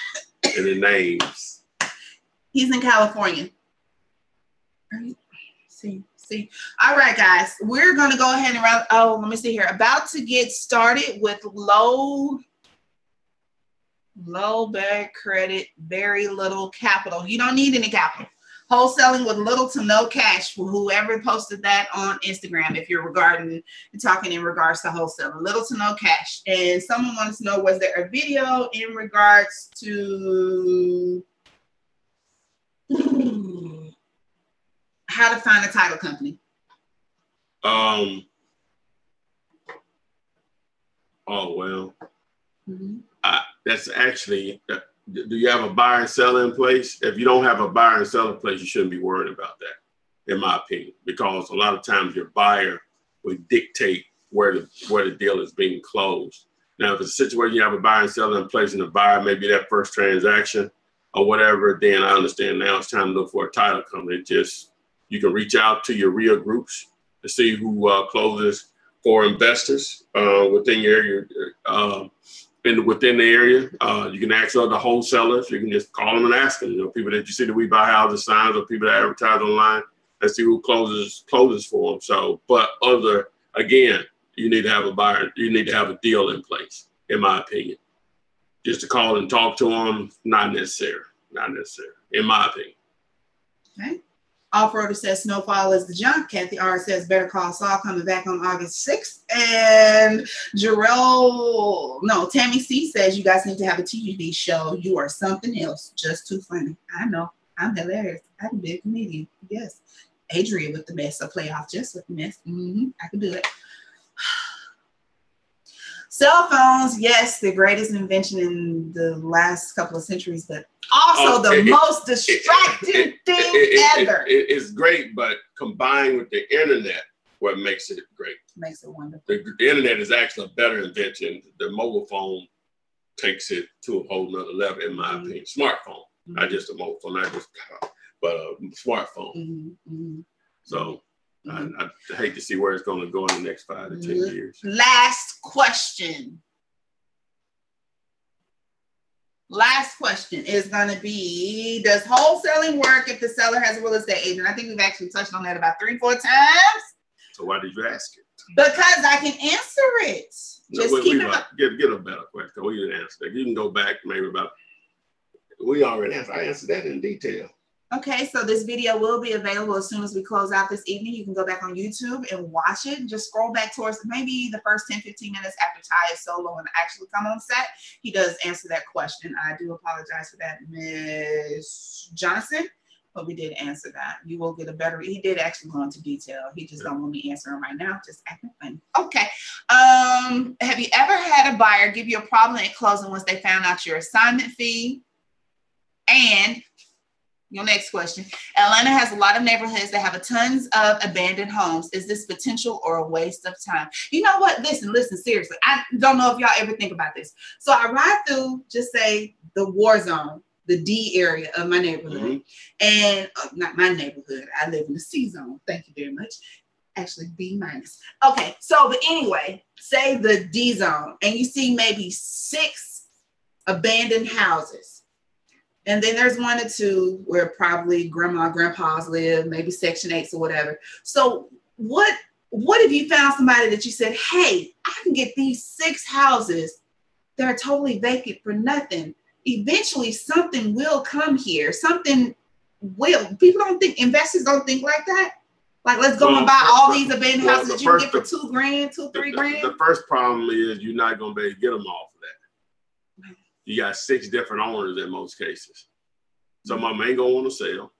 and the names. He's in California. Right. See, see. All right, guys, we're gonna go ahead and run. Oh, let me see here. About to get started with low, low bad credit, very little capital. You don't need any capital. Wholesaling with little to no cash for whoever posted that on Instagram. If you're regarding talking in regards to wholesaling, little to no cash. And someone wants to know was there a video in regards to how to find a title company? Um. Oh well. Mm-hmm. I, that's actually. Uh, do you have a buyer and seller in place? If you don't have a buyer and seller in place, you shouldn't be worried about that, in my opinion, because a lot of times your buyer will dictate where the where the deal is being closed. Now, if it's a situation you have a buyer and seller in place, and the buyer maybe that first transaction or whatever, then I understand now it's time to look for a title company. Just you can reach out to your REIA groups to see who uh, closes for investors uh, within your area. Um, in within the area. Uh, you can ask other wholesalers. You can just call them and ask them. You know, people that you see that we buy houses signs or people that advertise online. Let's see who closes closes for them. So, but other again, you need to have a buyer. You need to have a deal in place, in my opinion. Just to call and talk to them, not necessary. Not necessary, in my opinion. Okay. Off-roader says snowfall is the junk. Kathy R says better call Saul coming back on August 6th. And Jarrell, no, Tammy C says you guys need to have a TV show. You are something else. Just too funny. I know. I'm hilarious. I can be a comedian. Yes. Adrian with the mess. A playoff just with the mess. Mm-hmm. I can do it. Cell phones, yes, the greatest invention in the last couple of centuries, but also oh, the it, most distracting it, it, thing ever. it's great, but combined with the internet, what makes it great. Makes it wonderful. The, the internet is actually a better invention. The mobile phone takes it to a whole nother level, in my mm-hmm. opinion. Smartphone, mm-hmm. not just a mobile phone, not just, but a smartphone. Mm-hmm. mm-hmm. So I, I, hate to see where it's going to go in the next five to ten years. Last question. Last question is going to be Does wholesaling work if the seller has a real estate agent? I think we've actually touched on that about three, four times. So, why did you ask it? Because I can answer it. No, Just keep it get, get a better question. We didn't answer that. You can go back maybe about, we already answered. I answered that in detail. Okay, so this video will be available as soon as we close out this evening. You can go back on YouTube and watch it. Just scroll back towards maybe the first 10, 15 minutes after Ty is solo and actually come on set. He does answer that question. I do apologize for that, Miss Johnson, but we did answer that. You will get a better, he did actually go into detail. He just don't want me answering right now, just acting funny. Okay. Um, have you ever had a buyer give you a problem at closing once they found out your assignment fee? And your next question. Atlanta has a lot of neighborhoods that have a tons of abandoned homes. Is this potential or a waste of time? You know what? Listen, listen, seriously. I don't know if y'all ever think about this. So I ride through, just say, the war zone, the D area of my neighborhood. Mm-hmm. And uh, not my neighborhood. I live in the C zone. Thank you very much. Actually, B minus. Okay. So, but anyway, say the D zone, and you see maybe six abandoned houses and then there's one or two where probably grandma, grandpas live, maybe section eights or whatever. So what what if you found somebody that you said, hey, I can get these six houses that are totally vacant for nothing. Eventually something will come here. Something will. People don't think investors don't think like that. Like, let's go well, and buy all these abandoned well, houses that you can get for two grand, two, three grand. The, the first problem is you're not going to be able to get them all for that you got six different owners in most cases. Some of them ain't gonna want to sell.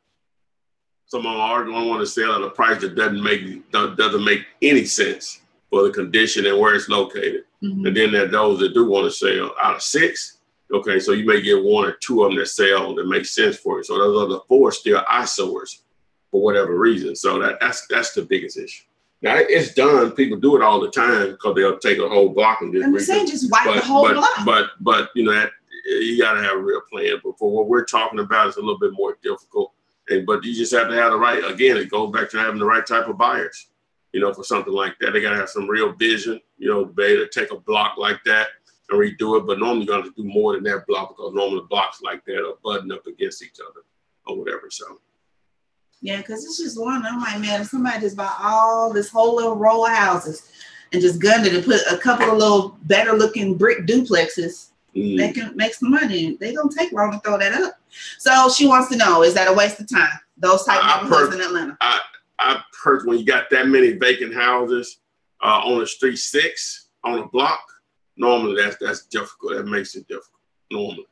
Some of them are gonna want to sell at a price that doesn't make doesn't make any sense for the condition and where it's located. Mm-hmm. And then there are those that do want to sell out of six. Okay, so you may get one or two of them that sell that make sense for you. So those other four still eyesores for whatever reason. So that, that's that's the biggest issue. Now it's done. People do it all the time because they'll take a whole block and just. I'm saying just wipe but, the whole but, block. But but you know that you got to have a real plan. But for what we're talking about, it's a little bit more difficult. And but you just have to have the right. Again, it goes back to having the right type of buyers. You know, for something like that, they got to have some real vision. You know, be able to take a block like that and redo it. But normally, you got to do more than that block because normally blocks like that are butting up against each other or whatever. So. Yeah, because it's just one. I'm like, man, if somebody just buy all this whole little row of houses and just gunned it and put a couple of little better looking brick duplexes mm. they can make some money. They don't take long to throw that up. So she wants to know: Is that a waste of time? Those type of neighborhoods in Atlanta. I I heard when you got that many vacant houses uh, on a street six on a block, normally that's that's difficult. That makes it difficult normally.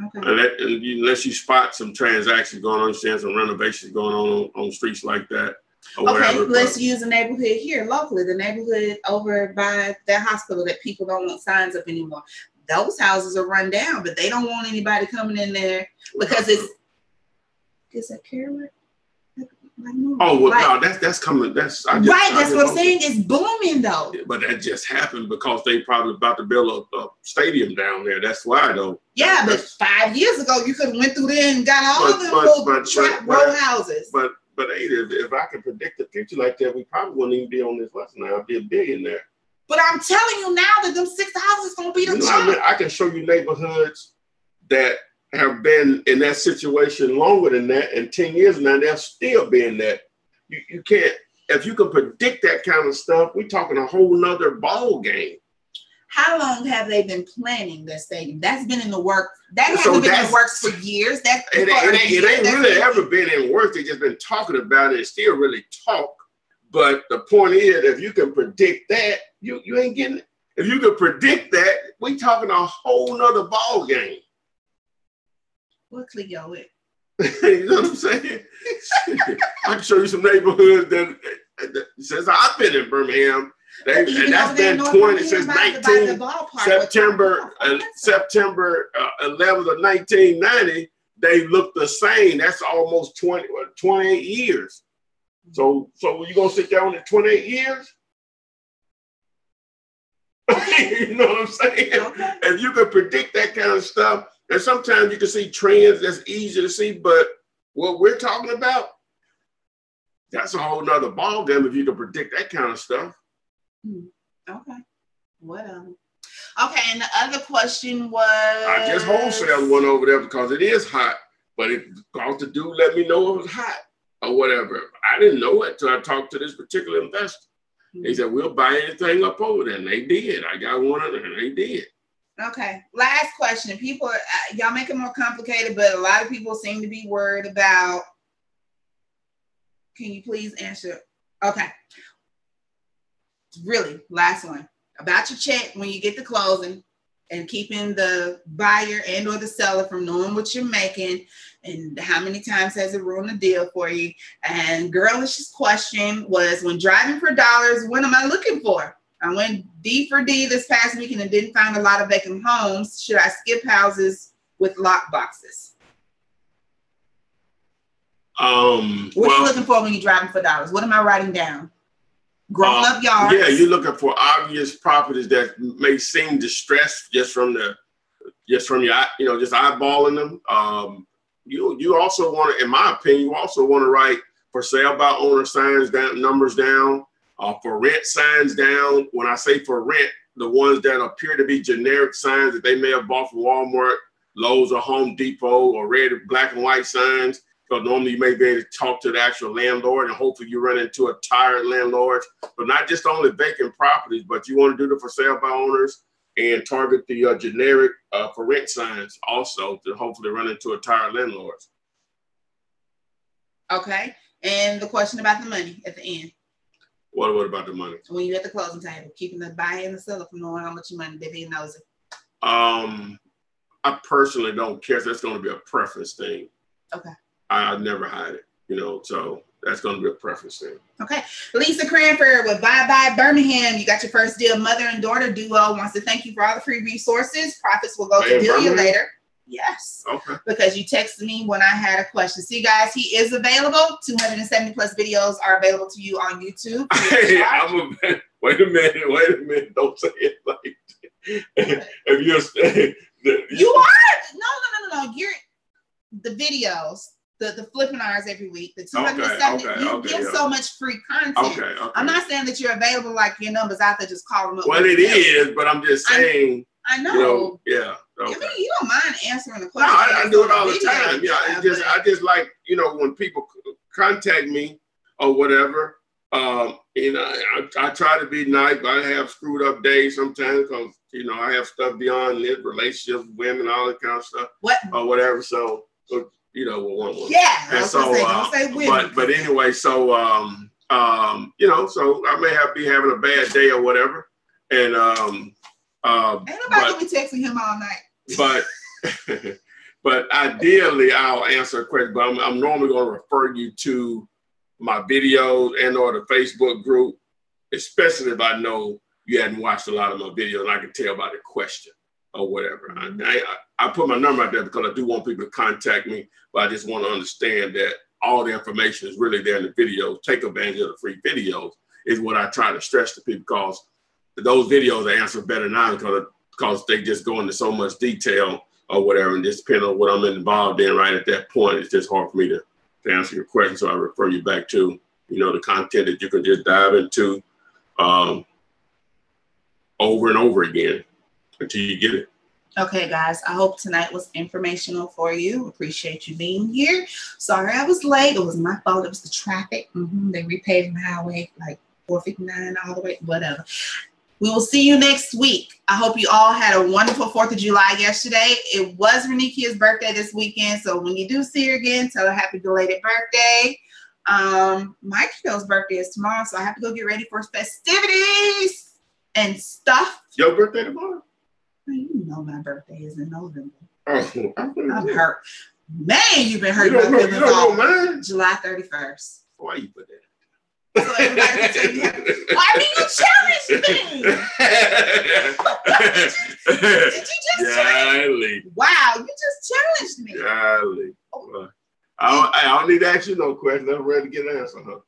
Okay. And that, and you, unless you spot some transactions going on, seeing some renovations going on on, on streets like that. Okay, let's but, use a neighborhood here locally, the neighborhood over by that hospital that people don't want signs up anymore those houses are run down, but they don't want anybody coming in there because it's is that Carolyn? Oh well, like, no, that's that's coming. That's just, right. That's what I'm saying. It's booming though. But that just happened because they probably about to build a, a stadium down there. That's why though. Yeah, but five years ago you could have went through there and got all but, them but, little but, trap but, row houses. But but hey, if, if I could predict the future like that, we probably wouldn't even be on this list now. I'd be a billionaire. But I'm telling you now that them six houses gonna be the you know, I, mean, I can show you neighborhoods that have been in that situation longer than that, and 10 years now, they're still being that. You, you can't, if you can predict that kind of stuff, we're talking a whole nother ball game. How long have they been planning this stadium? That's been in the work. That hasn't been in the works for years. That it, it, it, it ain't really ever been in work. They just been talking about it. Still really talk. But the point is, if you can predict that, you you ain't getting. It. If you could predict that, we talking a whole nother ball game. What Cleo it? you know what I'm saying? I can show you some neighborhoods that, that since I've been in Birmingham, they, and that's been 20 since 19 September uh, September uh, 11th of 1990. They look the same. That's almost 20 what, 28 years. So so you gonna sit down in 28 years? you know what I'm saying? Okay. If you can predict that kind of stuff, and sometimes you can see trends that's easy to see, but what we're talking about, that's a whole nother ball game if you can predict that kind of stuff. Hmm. Okay. What um Okay, and the other question was I just wholesale one over there because it is hot, but it called the dude let me know it was hot or whatever. I didn't know it until I talked to this particular investor. Mm-hmm. Said, We'll buy anything up over there. And they did. I got one of them and they did. Okay. Last question. People, uh, y'all make it more complicated, but a lot of people seem to be worried about. Can you please answer? Okay. Really, last one about your check when you get the closing and keeping the buyer and or the seller from knowing what you're making and how many times has it ruined a deal for you and girlish's question was when driving for dollars what am i looking for I went D for D this past weekend and didn't find a lot of vacant homes. Should I skip houses with lock boxes? Um, what well, are you looking for when you're driving for dollars? What am I writing down? Grown uh, up yards. Yeah, you're looking for obvious properties that may seem distressed just from the just from your you know just eyeballing them. Um, you you also want to, in my opinion, you also want to write for sale by owner signs down numbers down. Uh, for rent signs down, when I say for rent, the ones that appear to be generic signs that they may have bought from Walmart, Lowe's, or Home Depot, or red, black, and white signs. So normally you may be able to talk to the actual landlord, and hopefully you run into a tired landlord. But not just only vacant properties, but you want to do the for sale by owners and target the uh, generic uh, for rent signs also to hopefully run into a tired landlords. Okay. And the question about the money at the end. What, what about the money? When you're at the closing table, keeping the buyer and the seller from knowing how much money they're being nosy. Um, I personally don't care. So that's going to be a preference thing. Okay. I, I never hide it, you know. So that's going to be a preference thing. Okay. Lisa Cranford with Bye Bye Birmingham. You got your first deal. Mother and daughter duo wants to thank you for all the free resources. Profits will go to Dealulator. Yes. Okay. Because you texted me when I had a question. See, guys, he is available. 270 plus videos are available to you on YouTube. Hey, I'm a, wait a minute. Wait a minute. Don't say it like that. if you're you are no no no no no. You're the videos. The, the flipping hours every week. The 270, okay, okay, you okay, give yeah. so much free content. Okay. I'm not saying that you're available like your numbers out there, just call them up. Well, it is, but I'm just saying. I, I know. You know yeah. Okay. I mean, you don't mind answering the question. No, I, I do it all the time. Yeah, yeah just. I just like you know when people contact me or whatever. Um, you know, I, I try to be nice, but I have screwed up days sometimes because you know I have stuff beyond this, relationships, women, all that kind of stuff, what or whatever. So, so you know, one, one. Yeah, and so, say, uh, but but anyway, so um, um, you know, so I may have be having a bad day or whatever, and um, um, Ain't nobody but, gonna be texting him all night but but ideally I'll answer a question. But I'm, I'm normally going to refer you to my videos and or the Facebook group, especially if I know you hadn't watched a lot of my videos and I can tell by the question or whatever. Mm-hmm. I, I, I, put my number out there because I do want people to contact me, but I just want to understand that all the information is really there in the videos. Take advantage of the free videos is what I try to stress to people because those videos are answered better now because because they just go into so much detail or whatever, and just depending on what I'm involved in right at that point, it's just hard for me to, to answer your question. So I refer you back to, you know, the content that you can just dive into. Um, over and over again until you get it. Okay, guys, I hope tonight was informational for you. Appreciate you being here. Sorry I was late. It was my fault. It was the traffic. Mm-hmm. They repaved the highway like 459 all the way, whatever. We will see you next week. I hope you all had a wonderful 4th of July yesterday. It was Renikia's birthday this weekend. So when you do see her again, tell her happy belated birthday. Um, my kiddo's birthday is tomorrow, so I have to go get ready for festivities and stuff. Your birthday tomorrow? You know my birthday is in November. Oh, I'm hurt. Man, you've been hurting You my feelings don't know all? July 31st. Why you put that? So can tell you Well, I mean, you me. Did you just challenge Golly, Wow, you just challenged me. golly. Well, I don't, I don't need to ask you no questions. I'm ready to get an answer, huh?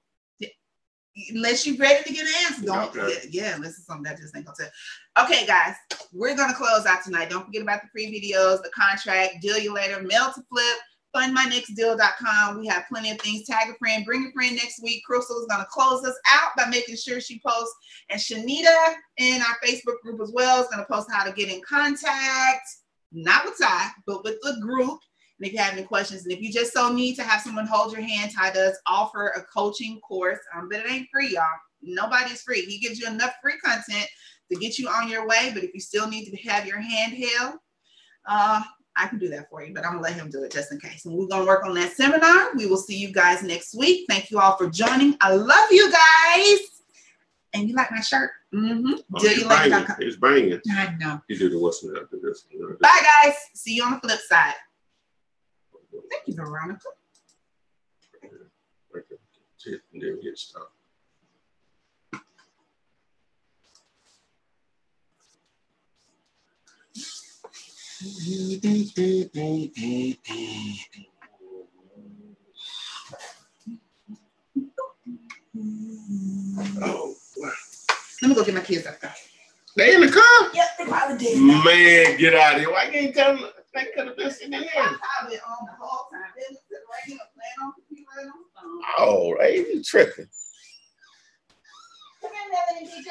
Unless you're ready to get an answer. Don't Okay. yeah, yeah, it's something that just ain't gonna tell. Okay, guys, we're gonna close out tonight. Don't forget about the free videos, the contract, Dealulator, mail to flip, fundmynextdeal.com. We have plenty of things. Tag a friend, bring a friend next week. Crystal is gonna close us out by making sure she posts, and Shanita in our Facebook group as well is gonna post how to get in contact, not with Ty, but with the group. And if you have any questions, and if you just so need to have someone hold your hand, Ty does offer a coaching course, um, but it ain't free, y'all. Nobody's free. He gives you enough free content to get you on your way. But if you still need to have your hand held, uh, I can do that for you. But I'm gonna let him do it just in case. And we're gonna work on that seminar. We will see you guys next week. Thank you all for joining. I love you guys. And you like my shirt? Mm-hmm. Oh, Do it's you like banging. It's banging. I know. You do the what's after this. Bye, guys. See you on the flip side. Thank you, Veronica. Okay. Shit, and then get stopped. Oh, wow. Let me go get my kids up there. they in the car? Yep, they probably did. Man, get out of here. Why can't you tell them they could have been sitting in here? I've been on the whole time. They was sitting right here playing on the computer and on the phone. Oh, they you tripping. Come here, Melanie DJ.